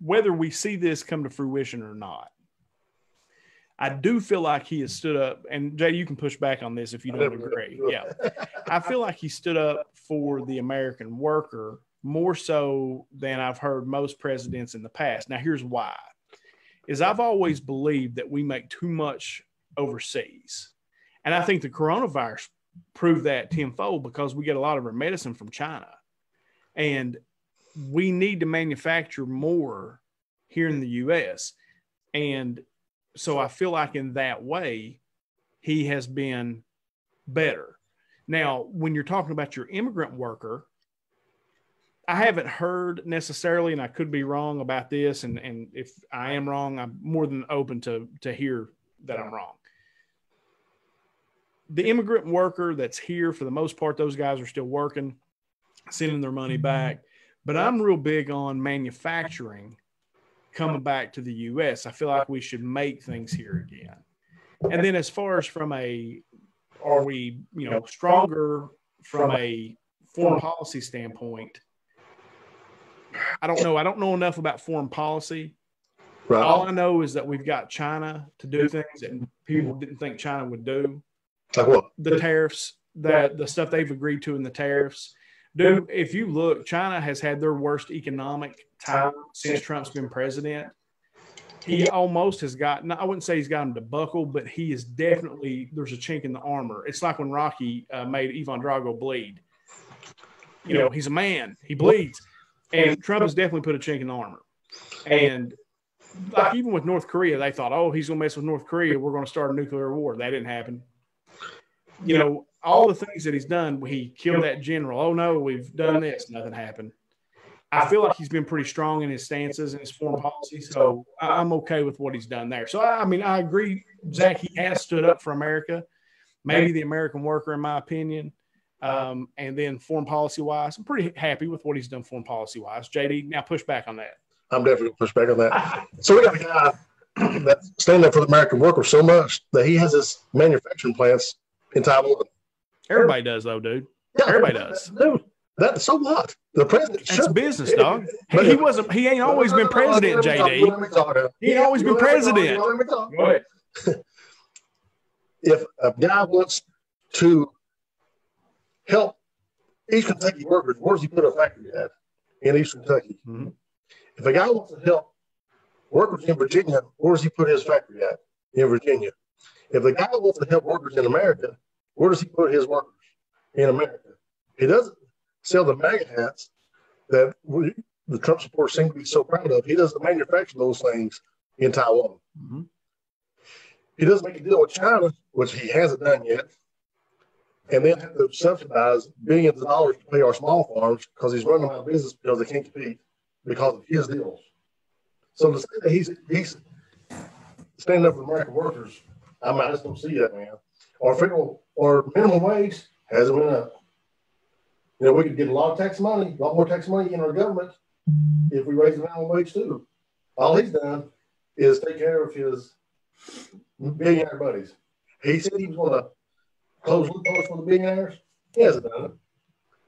whether we see this come to fruition or not. I do feel like he has stood up, and Jay, you can push back on this if you don't agree. Yeah. I feel like he stood up for the American worker more so than I've heard most presidents in the past. Now, here's why: is I've always believed that we make too much overseas, and I think the coronavirus proved that tenfold because we get a lot of our medicine from China, and we need to manufacture more here in the U.S. and so I feel like in that way, he has been better. Now, when you're talking about your immigrant worker, I haven't heard necessarily, and I could be wrong about this. And, and if I am wrong, I'm more than open to, to hear that I'm wrong. The immigrant worker that's here, for the most part, those guys are still working, sending their money mm-hmm. back. But I'm real big on manufacturing coming back to the US. I feel like we should make things here again. And then as far as from a are we, you know, stronger from a foreign policy standpoint? I don't know. I don't know enough about foreign policy. Right. All I know is that we've got China to do things that people didn't think China would do. Like what? The tariffs, that the stuff they've agreed to in the tariffs. Dude, if you look, China has had their worst economic time since Trump's been president. He almost has gotten, I wouldn't say he's got him to buckle, but he is definitely, there's a chink in the armor. It's like when Rocky uh, made Ivan Drago bleed. You know, he's a man, he bleeds. And Trump has definitely put a chink in the armor. And like even with North Korea, they thought, oh, he's going to mess with North Korea. We're going to start a nuclear war. That didn't happen. You know, all the things that he's done, he killed that general. Oh, no, we've done this. Nothing happened. I feel like he's been pretty strong in his stances and his foreign policy. So I'm okay with what he's done there. So, I mean, I agree, Zach, he has stood up for America, maybe the American worker, in my opinion. Um, and then foreign policy wise, I'm pretty happy with what he's done foreign policy wise. JD, now push back on that. I'm definitely push back on that. So we got a guy that's standing up for the American worker so much that he has his manufacturing plants in Taiwan. Everybody does, though, dude. Yeah, Everybody does. Dude, that so what? The president. That's should- business, dog. But- He wasn't. He ain't always been president, Let JD. let me talk now. He ain't always been Let me talk, president. let me talk. Go ahead. If a guy wants to help East Kentucky workers, where does he put a factory at? In East Kentucky. Mhm. If a guy wants to help workers in Virginia, where does he put his factory at? In Virginia. If a guy wants to help workers in America, where does he put his workers? In America. He doesn't sell the MAGA hats that we, the Trump supporters seem to be so proud of. He doesn't manufacture those things in Taiwan. Mhm. He doesn't make a deal with China, which he hasn't done yet, and then have to subsidize billions of dollars to pay our small farms because he's running out of business because they can't compete because of his deals. So to say that he's he's standing up for American workers, I mean, I just don't see that, man. Our federal or minimum wage hasn't been up. You know, we could get a lot of tax money, a lot more tax money in our government if we raise the minimum wage too. All he's done is take care of his billionaire buddies. He said he was going to close loopholes for the billionaires. He hasn't done it.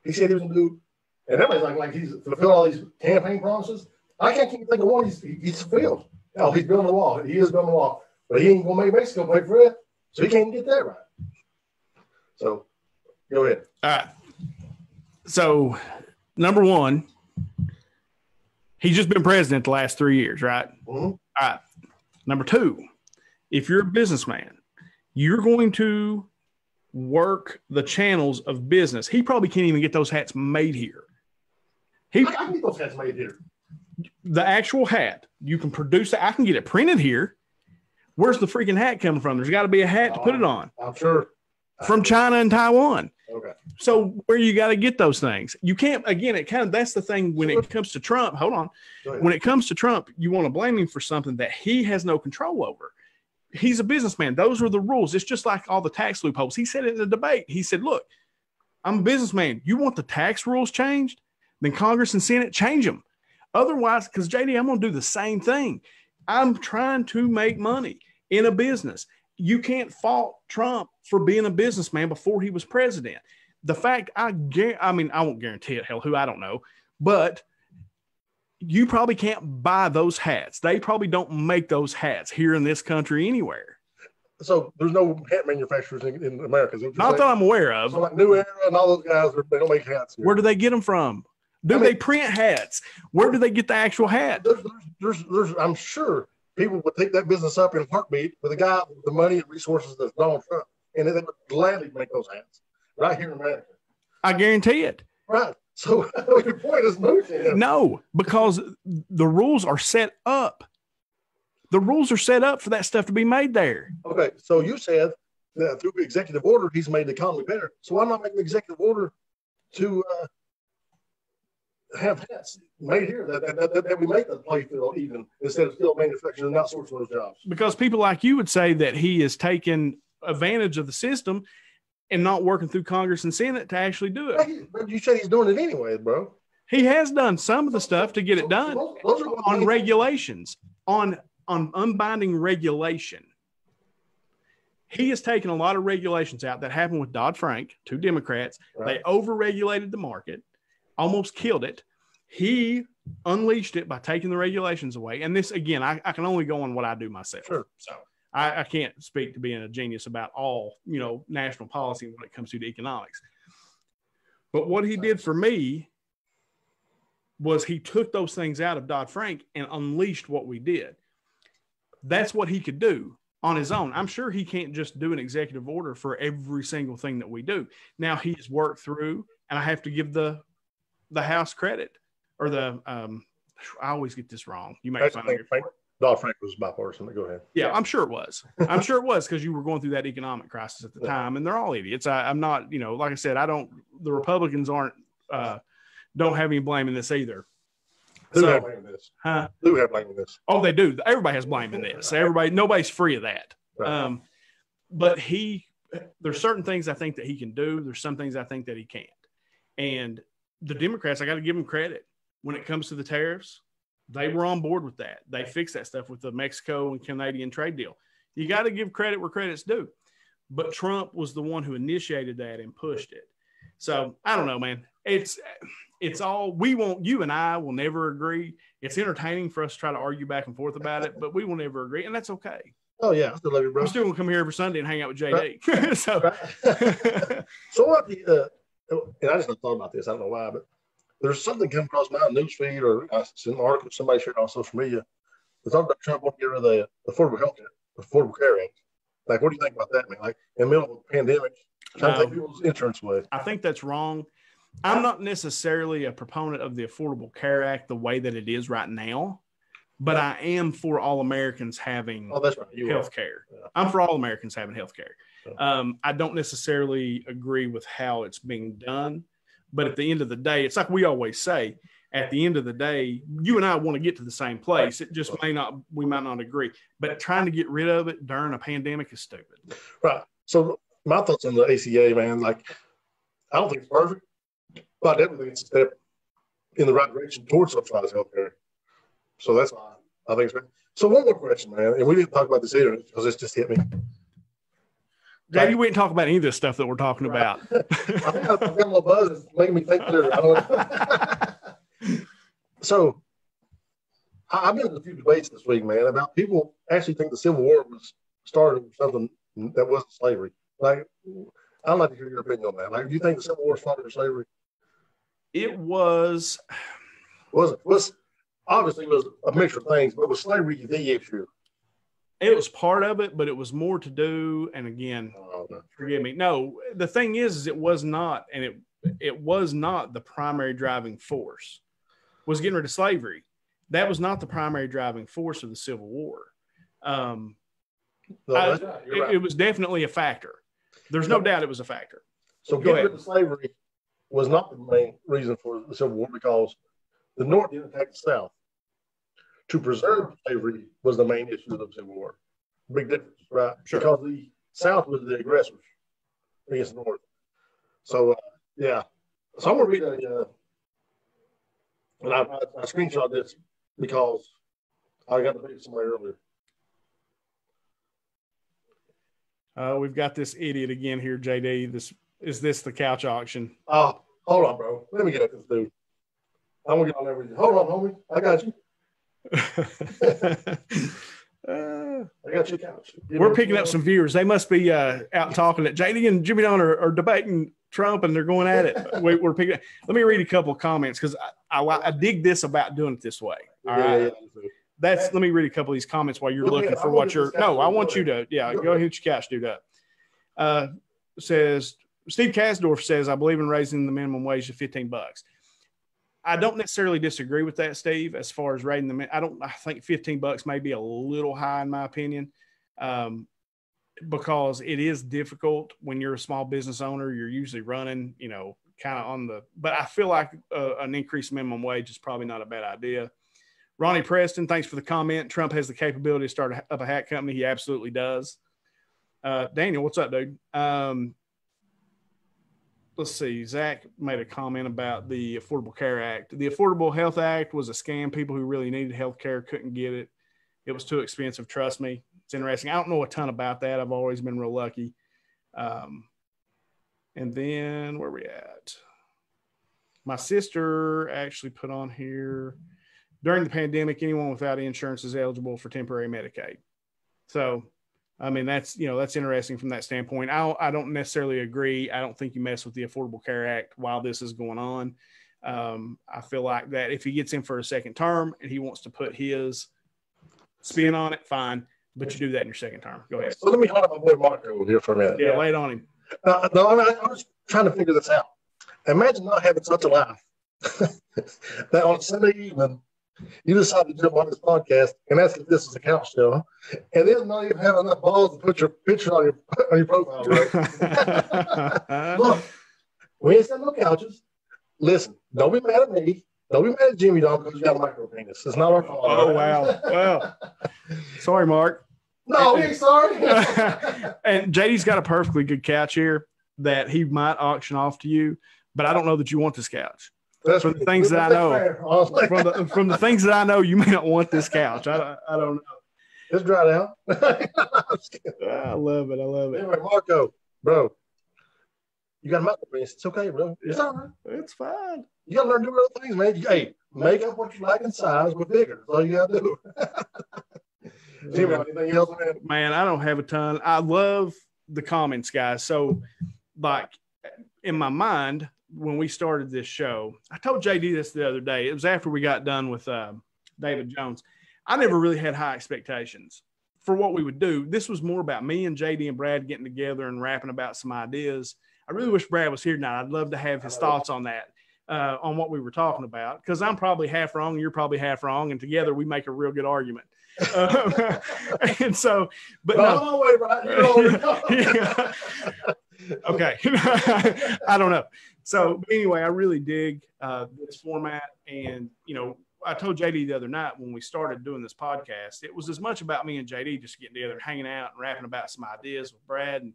He said he was going to do, and everybody's like, like he's fulfilled all these campaign promises. I can't keep thinking one he's, he's fulfilled. Oh, he's building a wall. He is building a wall, but he ain't going to make Mexico pay for it, so he can't get that right. So, go ahead. All right. So, number one, he's just been president the last three years, right? Mhm. All right. Number two, if you're a businessman, you're going to work the channels of business. He probably can't even get those hats made here. He I can get those hats made here. the actual hat, you can produce it. I can get it printed here. Where's the freaking hat coming from? There's got to be a hat to put it oh, on I'm sure. from China and Taiwan. Okay. So where you got to get those things? You can't. Again, it kind of that's the thing when it comes to Trump. Hold on. When it comes to Trump, you want to blame him for something that he has no control over. He's a businessman. Those are the rules. It's just like all the tax loopholes. He said it in the debate. He said, "Look, I'm a businessman. You want the tax rules changed? Then Congress and Senate change them. Otherwise, because JD, I'm going to do the same thing. I'm trying to make money in a business. You can't fault Trump for being a businessman before he was president. The fact I, I mean, I won't guarantee it. Hell, who I don't know, but you probably can't buy those hats. They probably don't make those hats here in this country anywhere. So there's no hat manufacturers in, in America. is that what you're Not that? I'm aware of. So like New Era and all those guys, they don't make hats. Here. Where do they get them from? Do I mean- they print hats? Where do they get the actual hat? there's, there's, there's, there's, I'm sure people would take that business up in a heartbeat with a guy with the money and resources that's Donald Trump, and they would gladly make those hats right here in America. I guarantee it. Right. So your point is moot. No, because the rules are set up. The rules are set up for that stuff to be made there. Okay. So you said that through executive order, he's made the economy better. So why not make an executive order to uh, have hats made here that, that, that, that we make the play field even instead of still manufacturing and outsourcing those jobs? Because people like you would say that he is taking advantage of the system and not working through Congress and Senate to actually do it. But you said he's doing it anyway, bro. He has done some of the stuff to get it done Those, those are one of the on regulations, on on unbinding regulation. He has taken a lot of regulations out that happened with Dodd Frank, two Democrats. Right. They overregulated the market, almost killed it. He unleashed it by taking the regulations away. And this, again, I, I can only go on what I do myself. Sure. So I, I can't speak to being a genius about all, you know, national policy when it comes to the economics. But what he did for me was he took those things out of Dodd Frank and unleashed what we did. That's what he could do on his own. I'm sure he can't just do an executive order for every single thing that we do. Now he's worked through, and I have to give the the House credit or the um, I always get this wrong. You make find of Frank, Dodd Frank was bipartisan. But go ahead. Yeah, I'm sure it was. I'm sure it was because you were going through that economic crisis at the Yeah. time, and they're all idiots. I, I'm not, you know, like I said, I don't. The Republicans aren't uh, don't have any blame in this either. Who So- have blame in this? Huh? Who have blame in this? Oh, they do. Everybody has blame in this. Everybody, nobody's free of that. Right. Um, but he, there's certain things I think that he can do. There's some things I think that he can't. And the Democrats, I got to give them credit when it comes to the tariffs. They were on board with that. They fixed that stuff with the Mexico and Canadian trade deal. You got to give credit where credit's due. But Trump was the one who initiated that and pushed it. So I don't know, man. It's it's all we won't. You and I will never agree. It's entertaining for us to try to argue back and forth about it, but we will never agree, and that's okay. Oh yeah, I still love you, bro. I'm still gonna come here every Sunday and hang out with JD. so Right. so what? The, uh, and I just thought about this. I don't know why, but there's something come across my newsfeed or I seen an article somebody shared on social media. They talking about Trump wanting to get rid of the affordable health care, affordable care act. Like, what do you think about that, man? Like, in the middle of a pandemic, trying to take Um, people's insurance away. I think that's wrong. I'm not necessarily a proponent of the Affordable Care Act the way that it is right now, but I am for all Americans having Oh, that's right. Health care. Yeah. I'm for all Americans having health care. Um, I don't necessarily agree with how it's being done, but at the end of the day, it's like we always say. At the end of the day, you and I want to get to the same place. It just may not, we might not agree. But trying to get rid of it during a pandemic is stupid. Right. So my thoughts on the ACA, man, like I don't think it's perfect. but I definitely it's a step in the right direction towards subsidized healthcare. So that's I think it's great. So one more question, man, and we didn't talk about this either because it's just hit me. Dave, you wouldn't talk about any of this stuff that we're talking right. about. I think I've got a little buzz. It's making me think clearer. I don't know. so I've been in a few debates this week, man, about people actually think the Civil War was started with something that wasn't slavery. Like, I'd like to hear your opinion on that. Like, do you think the Civil War started with slavery? It was. Was it was obviously it was a mixture of things, but was slavery the issue? It was part of it, but it was more to do. And again, oh, no. forgive me. No, the thing is, is it was not, and it it was not the primary driving force. Was getting rid of slavery. That was not the primary driving force of the Civil War. Um, no, I, right. it, it, was definitely a factor. There's no doubt it was a factor. So Go getting rid of slavery was not the main reason for the Civil War because the North didn't attack the South. To preserve slavery was the main issue of the Civil War. Big difference, right? Sure. Because the South was the aggressors against the North. So, uh, yeah. So I'm going to read a, uh, and I, I, I screenshot this because I got to read it somewhere earlier. Uh, we've got this idiot again here, JD. This is this the couch auction? Oh, hold on, bro. Let me get at this dude. I'm gonna get on with. Hold on, homie. I got you. Uh, I got you couch. we're picking up some viewers. They must be uh, out talking that JD and Jimmy Don are, are, debating Trump and they're going at it. we, are picking. Let me read a couple of comments because I, I, I, dig this about doing it this way. All yeah, right. Yeah, That's let me read a couple of these comments while you're looking for what you're. No, I want you to. Yeah, go ahead, hit your couch, dude up. Uh, says Steve Kasdorf says I believe in raising the minimum wage to 15 bucks. I don't necessarily disagree with that, Steve. As far as rating them, I don't. I think fifteen bucks may be a little high in my opinion, um, because it is difficult when you're a small business owner. You're usually running, you know, kind of on the. But I feel like uh, an increased minimum wage is probably not a bad idea. Ronnie Preston, thanks for the comment. Trump has the capability to start up a hat company. He absolutely does. Uh, Daniel, what's up, dude? Um, let's see, Zach made a comment about the Affordable Care Act. The Affordable Health Act was a scam. People who really needed health care couldn't get it. It was too expensive. Trust me. It's interesting. I don't know a ton about that. I've always been real lucky. Um, and then where we at? My sister actually put on here during the pandemic, anyone without insurance is eligible for temporary Medicaid. So I mean, that's you know that's interesting from that standpoint. I don't, I don't necessarily agree. I don't think you mess with the Affordable Care Act while this is going on. Um, I feel like that if he gets in for a second term and he wants to put his spin on it, fine. But you do that in your second term. Go ahead. So let me hold up my boy Marco here for a minute. Yeah, yeah. lay it on him. Uh, no, I, mean, I was trying to figure this out. Imagine not having such a life that on Sunday evening you decided to jump on this podcast and ask if this is a couch show, and then not even have enough balls to put your picture on your on your profile. Right? Look, we ain't selling no couches. Listen, don't be mad at me. Don't be mad at Jimmy Don because you got a micro penis. It's not our fault. Oh wow, well, sorry, Mark. No, we ain't sorry. and JD's got a perfectly good couch here that he might auction off to you, but I don't know that you want this couch. That's from the things that I know, from the from the things that I know, you may not want this couch. I, I don't know. It's dry out. I love it. I love it. Anyway, Marco, bro, you got a mouth brace. It's okay, bro. It's yeah, all right. It's fine. You got to learn to do other things, man. You, hey, make up what you like in size with bigger. That's all you got to do. anything else, man? Man, I don't have a ton. I love the comments, guys. So, like, in my mind, when we started this show, I told JD this the other day. It was after we got done with uh, David Jones. I never really had high expectations for what we would do. This was more about me and JD and Brad getting together and rapping about some ideas. I really wish Brad was here tonight. I'd love to have his thoughts on that, uh, on what we were talking about, because I'm probably half wrong, you're probably half wrong, and together we make a real good argument. Um, and so, but no, way, right? yeah. Okay, I don't know. So anyway, I really dig uh, this format, and you know, I told JD the other night when we started doing this podcast, it was as much about me and JD just getting together hanging out and rapping about some ideas with Brad and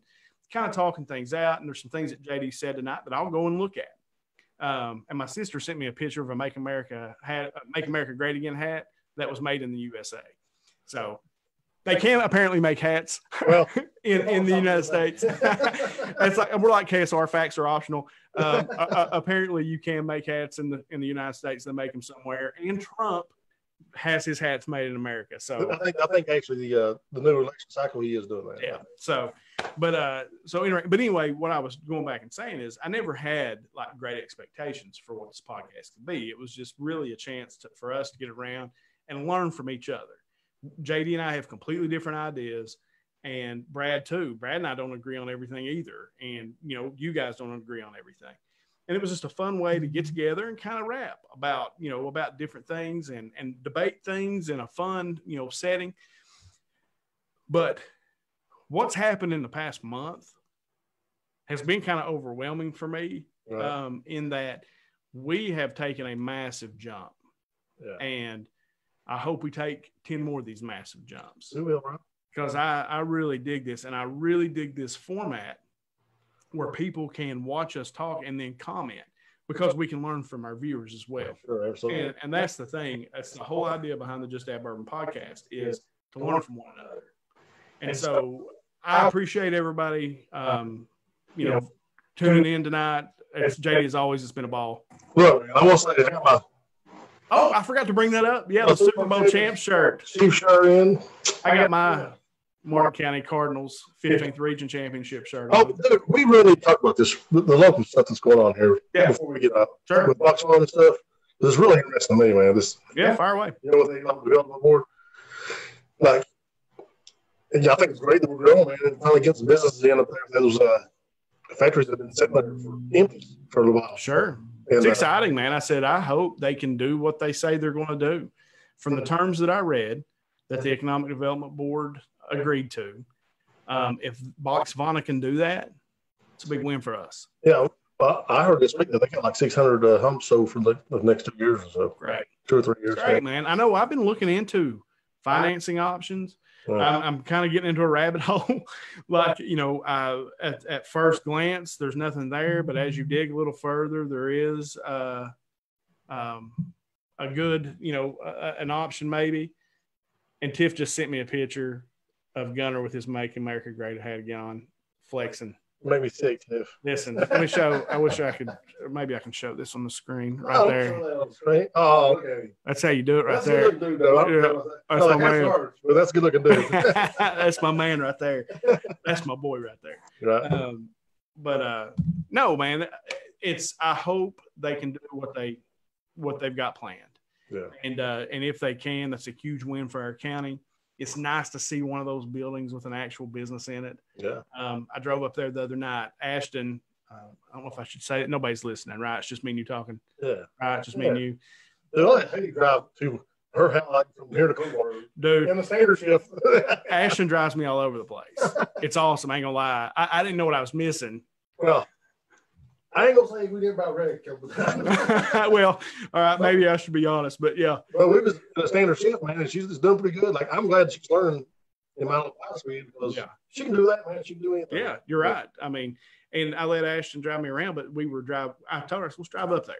kind of talking things out. And there's some things that JD said tonight that I'll go and look at. Um, and my sister sent me a picture of a Make America hat, Make America Great Again hat that was made in the USA. So they can apparently make hats well, in, in the United States. it's like we're like KSR facts are optional. Um, uh, apparently, you can make hats in the in the United States. They make them somewhere. And Trump has his hats made in America. So I think I think actually the uh, the new election cycle he is doing that. Yeah. So, but uh, so anyway, but anyway, what I was going back and saying is I never had like great expectations for what this podcast could be. It was just really a chance to, for us to get around and learn from each other. JD and I have completely different ideas, and Brad too. Brad and I don't agree on everything either, and you know, you guys don't agree on everything. And it was just a fun way to get together and kind of rap about you know about different things and and debate things in a fun you know setting. But what's happened in the past month has been kind of overwhelming for me right. um, in that we have taken a massive jump. Yeah. And I hope we take 10 more of these massive jumps. We will, bro. Because I, I really dig this and I really dig this format where people can watch us talk and then comment because we can learn from our viewers as well. Sure, absolutely. And, and that's the thing. That's the whole idea behind the Just Add Bourbon podcast is to learn from one another. And so I appreciate everybody, um, you know, tuning in tonight. As JD, as always, it's been a ball. Look, I will say, my Oh, I forgot to bring that up. Yeah, the Super Bowl champ shirt. Chief shirt in. I got my Martin County Cardinals 15th Region Championship shirt. Oh, dude, we really talk about this, the, the local stuff that's going on here yeah. before we get up. Sure. With box and stuff. This is really interesting to me, man. This, yeah, fire away. You know what they on the development board? Like, and yeah, I think it's great that we're growing, man, and finally get some businesses in up there. Those uh, factories have been sitting there for empty for a while. Sure. It's uh, exciting, man. I said, I hope they can do what they say they're going to do. From the terms that I read, that the Economic Development Board agreed to, um, if Botswana can do that, it's a big win for us. Yeah, I heard this week that they got like 600 uh, homes sold for the, the, next two years or so. Right. Two or three years. Great, man. I know I've been looking into financing options. I'm, I'm kind of getting into a rabbit hole. like, you know, uh, at, at first glance, there's nothing there, but as you dig a little further, there is uh, um, a good, you know, uh, an option maybe. And Tiff just sent me a picture of Gunner with his Make America Great hat again on, flexing. Made me sick, Tiff. Listen, let me show. I wish I could. Maybe I can show this on the screen right oh, there. That oh, okay. That's how you do it right that's there. Dude, yeah, that's my man. Well, that's good looking dude. that's my man right there. That's my boy right there. Right. Um, but uh, no, man. It's. I hope they can do what they what they've got planned. Yeah. And uh, and if they can, that's a huge win for our county it's nice to see one of those buildings with an actual business in it. Yeah. Um, I drove up there the other night. Ashton, uh, I don't know if I should say it. Nobody's listening, right? It's just me and you talking. Yeah. Right. Just me and you. Dude, I you drive to her house from here to Coldwater. Dude. In the standard shift. Ashton drives me all over the place. It's awesome. I ain't gonna lie. I, I didn't know what I was missing. Well, I ain't gonna say we did about ready a couple times. well, all right, maybe I should be honest, but yeah. Well, we was a standard shift, man, and she's just doing pretty good. Like I'm glad she's learned in my little class speed because yeah. she can do that, man. She can do anything. Yeah, you're right. I mean, and I let Ashton drive me around, but we were drive. I told her let's drive up there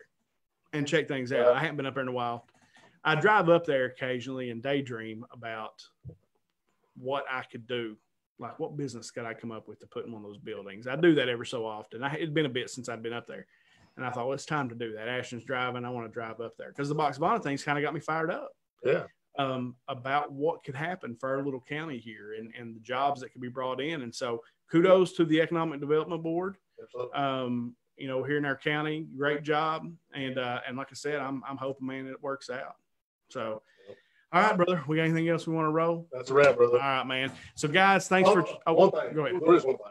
and check things out. I haven't been up there in a while. I drive up there occasionally and daydream about what I could do like what business could I come up with to put in one of those buildings? I do that every so often. I, it'd been a bit since I'd been up there. And I thought, well, it's time to do that. Ashton's driving. I want to drive up there because the Botswana things kind of got me fired up. Yeah. Um, about what could happen for our little county here and, and the jobs that could be brought in. And so kudos to the Economic Development Board. Absolutely. Um, you know, here in our county, great job. And, uh, and like I said, I'm, I'm hoping, man, it works out. So, all right, brother. We got anything else we want to roll? That's a wrap, brother. All right, man. So, guys, thanks oh, for. Oh, one thing. Go ahead. There is one thing.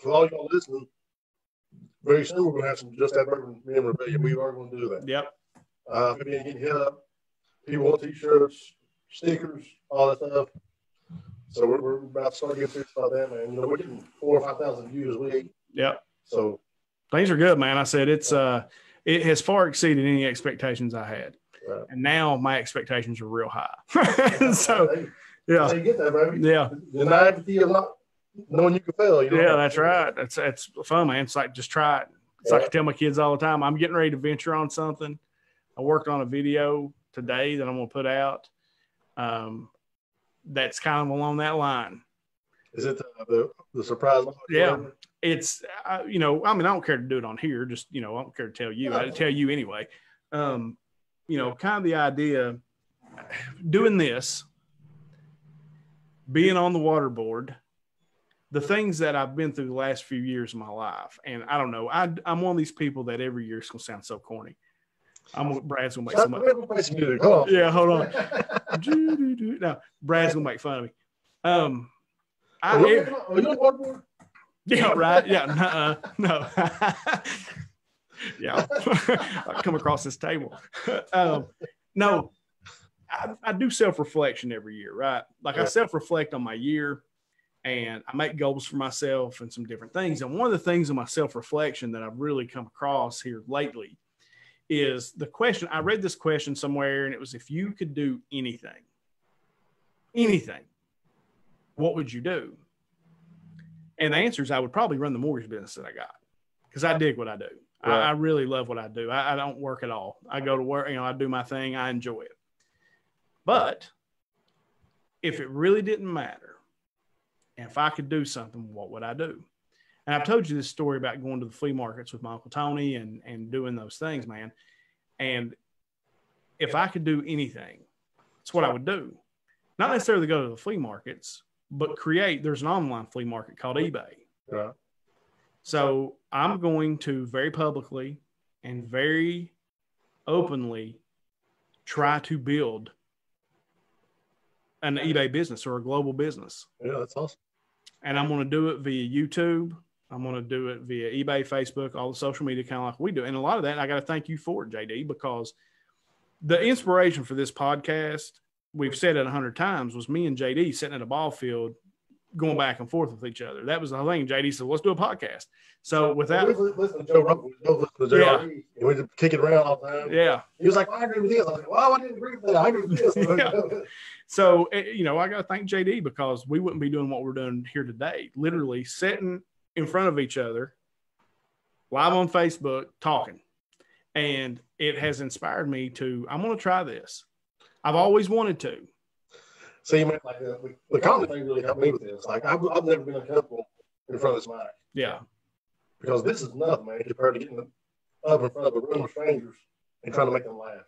For all y'all listening, very soon we're going to have some Just Add Bourbon memorabilia. We are going to do that. Yep. Uh, you get hit up, people want t-shirts, stickers, all that stuff. So we're, we're about to start getting serious about that, man. You know, we're getting four or five thousand views a week. Yep. So things are good, man. I said it's uh, it has far exceeded any expectations I had. Right. And now my expectations are real high. so, yeah. you get that, baby. Yeah. The naivety of not knowing you can fail. You know? Yeah, that's right. That's that's fun, man. It's like just try it. So I can tell my kids all the time, I'm getting ready to venture on something. I worked on a video today that I'm going to put out. Um, that's kind of along that line. Is it the, the, the surprise? Yeah. It's, uh, you know, I mean, I don't care to do it on here. Just, you know, I don't care to tell you. I tell you anyway. Um, you know, kind of the idea doing this, being on the water board, the things that I've been through the last few years of my life. And I don't know, I, I'm one of these people that every year is going to sound so corny. I'm Brad's gonna make some. Hold yeah, hold on. no, Brad's gonna make fun of me. Um, I, are you, are you on waterboard? Yeah, right. Yeah, uh, no. yeah, I come across this table. Um, no, I, I do self reflection every year, right? Like yeah. I self reflect on my year and I make goals for myself and some different things. And one of the things in my self reflection that I've really come across here lately is the question. I read this question somewhere and it was if you could do anything, anything, what would you do? And the answer is I would probably run the mortgage business that I got because I dig what I do. Right. I, I, really love what I do. I, I don't work at all. I go to work, you know, I do my thing, I enjoy it. But if it really didn't matter, and if I could do something, what would I do? And I've told you this story about going to the flea markets with my Uncle Tony and, and doing those things, man. And if I could do anything, it's what I would do. Not necessarily go to the flea markets, but create, there's an online flea market called eBay. Right. So I'm going to very publicly and very openly try to build an eBay business or a global business. Yeah, that's awesome. And I'm going to do it via YouTube. I'm going to do it via eBay, Facebook, all the social media, kind of like we do. And a lot of that, I got to thank you for it, JD, because the inspiration for this podcast, we've said it a hundred times, was me and JD sitting at a ball field going back and forth with each other. That was the thing. JD said, "Let's do a podcast." So without listen to Joe Rogan, listen to JD, yeah. and we just kick it around all the time. Yeah, he was like, well, "I agree with this." I was like, "Well, I didn't agree with that. I agree with this." yeah. So eh, you know, I got to thank JD because we wouldn't be doing what we're doing here today. Literally sitting in front of each other, live on Facebook, talking, and it has inspired me to. I'm going to try this. I've always wanted to. See, man, like uh, the comedy thing really helped me with this. Like I've, I've never been uncomfortable in front of this mic. Yeah. Because this is nothing, man, compared to getting up in front of a room of strangers and trying to make them laugh.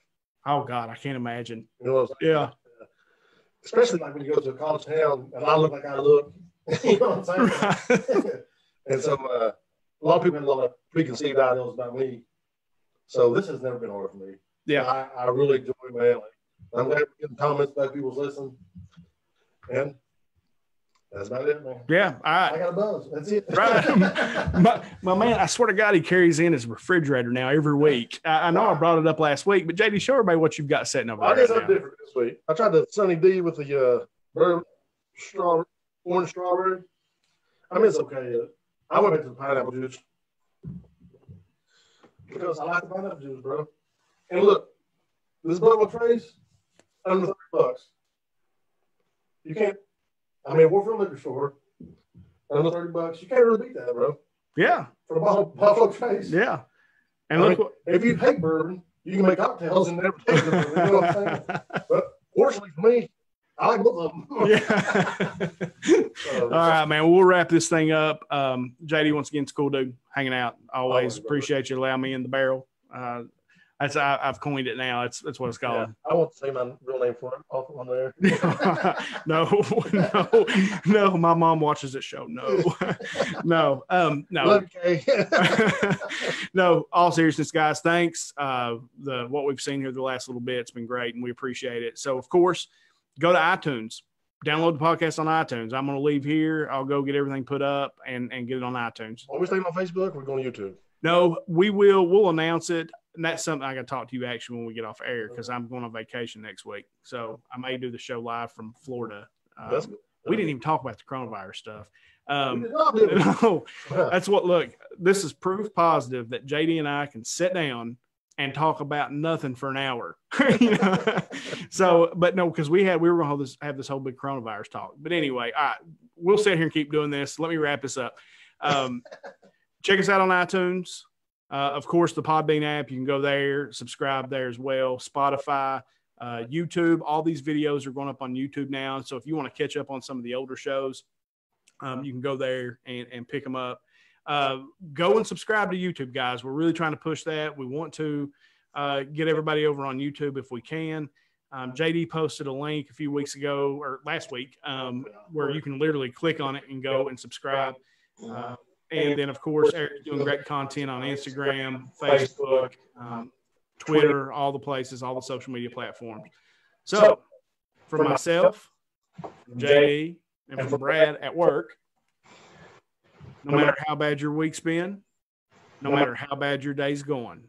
Oh God, I can't imagine. You know what I'm saying? Yeah. Especially like when you go to a college town and I look like I look. you know what I'm saying? and so uh, a lot of people have a lot of preconceived ideas about me. So this has never been hard for me. Yeah. I, I really enjoy it, man. Like, I'm glad we're getting comments about people's listening. And that's about it, man. Yeah, I, I got a buzz. That's it. right. my, my, man, I swear to God, he carries in his refrigerator now every week. I, I know I brought it up last week, but JD, show everybody what you've got setting over there. I did something different this week. I tried the Sunny D with the uh, strawberry, orange strawberry. I mean, it's okay. I went back to the pineapple juice because I like the pineapple juice, bro. And look, this of trace under 30 bucks. You can't. I mean, we're from liquor store. Under thirty bucks, you can't really beat that, bro. Yeah. For a bottle of Buffalo Trace. Yeah. And I look, mean, if you take bourbon, you can make cocktails and never take bourbon. You know what I'm saying? But fortunately for me, I like both of them. yeah. All right, man. We'll wrap this thing up. Um, JD, once again, it's cool dude hanging out. Always appreciate you allowing me in the barrel. Uh, that's I, have coined it now. That's that's what it's called. Yeah, I won't say my real name for it off on there. no, no, no. My mom watches this show. No, no, um, no. No. All seriousness, guys. Thanks. Uh, the what we've seen here the last little bit, it's been great, and we appreciate it. So, of course, go to iTunes. Download the podcast on iTunes. I'm going to leave here. I'll go get everything put up and, and get it on iTunes. Are we staying on Facebook? We're going to YouTube. No, we will. We'll announce it and that's something I got to talk to you actually when we get off air because I'm going on vacation next week. So I may do the show live from Florida. Um, we didn't even talk about the coronavirus stuff. Um, no, that's what. Look, this is proof positive that JD and I can sit down and talk about nothing for an hour. you know? so, but no, because we had we were going to have this have this whole big coronavirus talk. But anyway, all right, we'll sit here and keep doing this. Let me wrap this up. Um, check us out on iTunes. Uh, of course, the Podbean app, you can go there, subscribe there as well. Spotify, uh, YouTube, all these videos are going up on YouTube now. So if you want to catch up on some of the older shows, um, you can go there and, and pick them up. Uh, go and subscribe to YouTube, guys. We're really trying to push that. We want to uh, get everybody over on YouTube if we can. Um, JD posted a link a few weeks ago or last week um, where you can literally click on it and go and subscribe. And then, of course, Eric's doing great content on Instagram, Facebook, um, Twitter, all the places, all the social media platforms. So, for myself, from JD, and from Brad at work, no matter how bad your week's been, no matter how bad your day's going,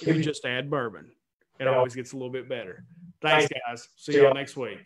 you just add bourbon. It always gets a little bit better. Thanks, guys. See y'all next week.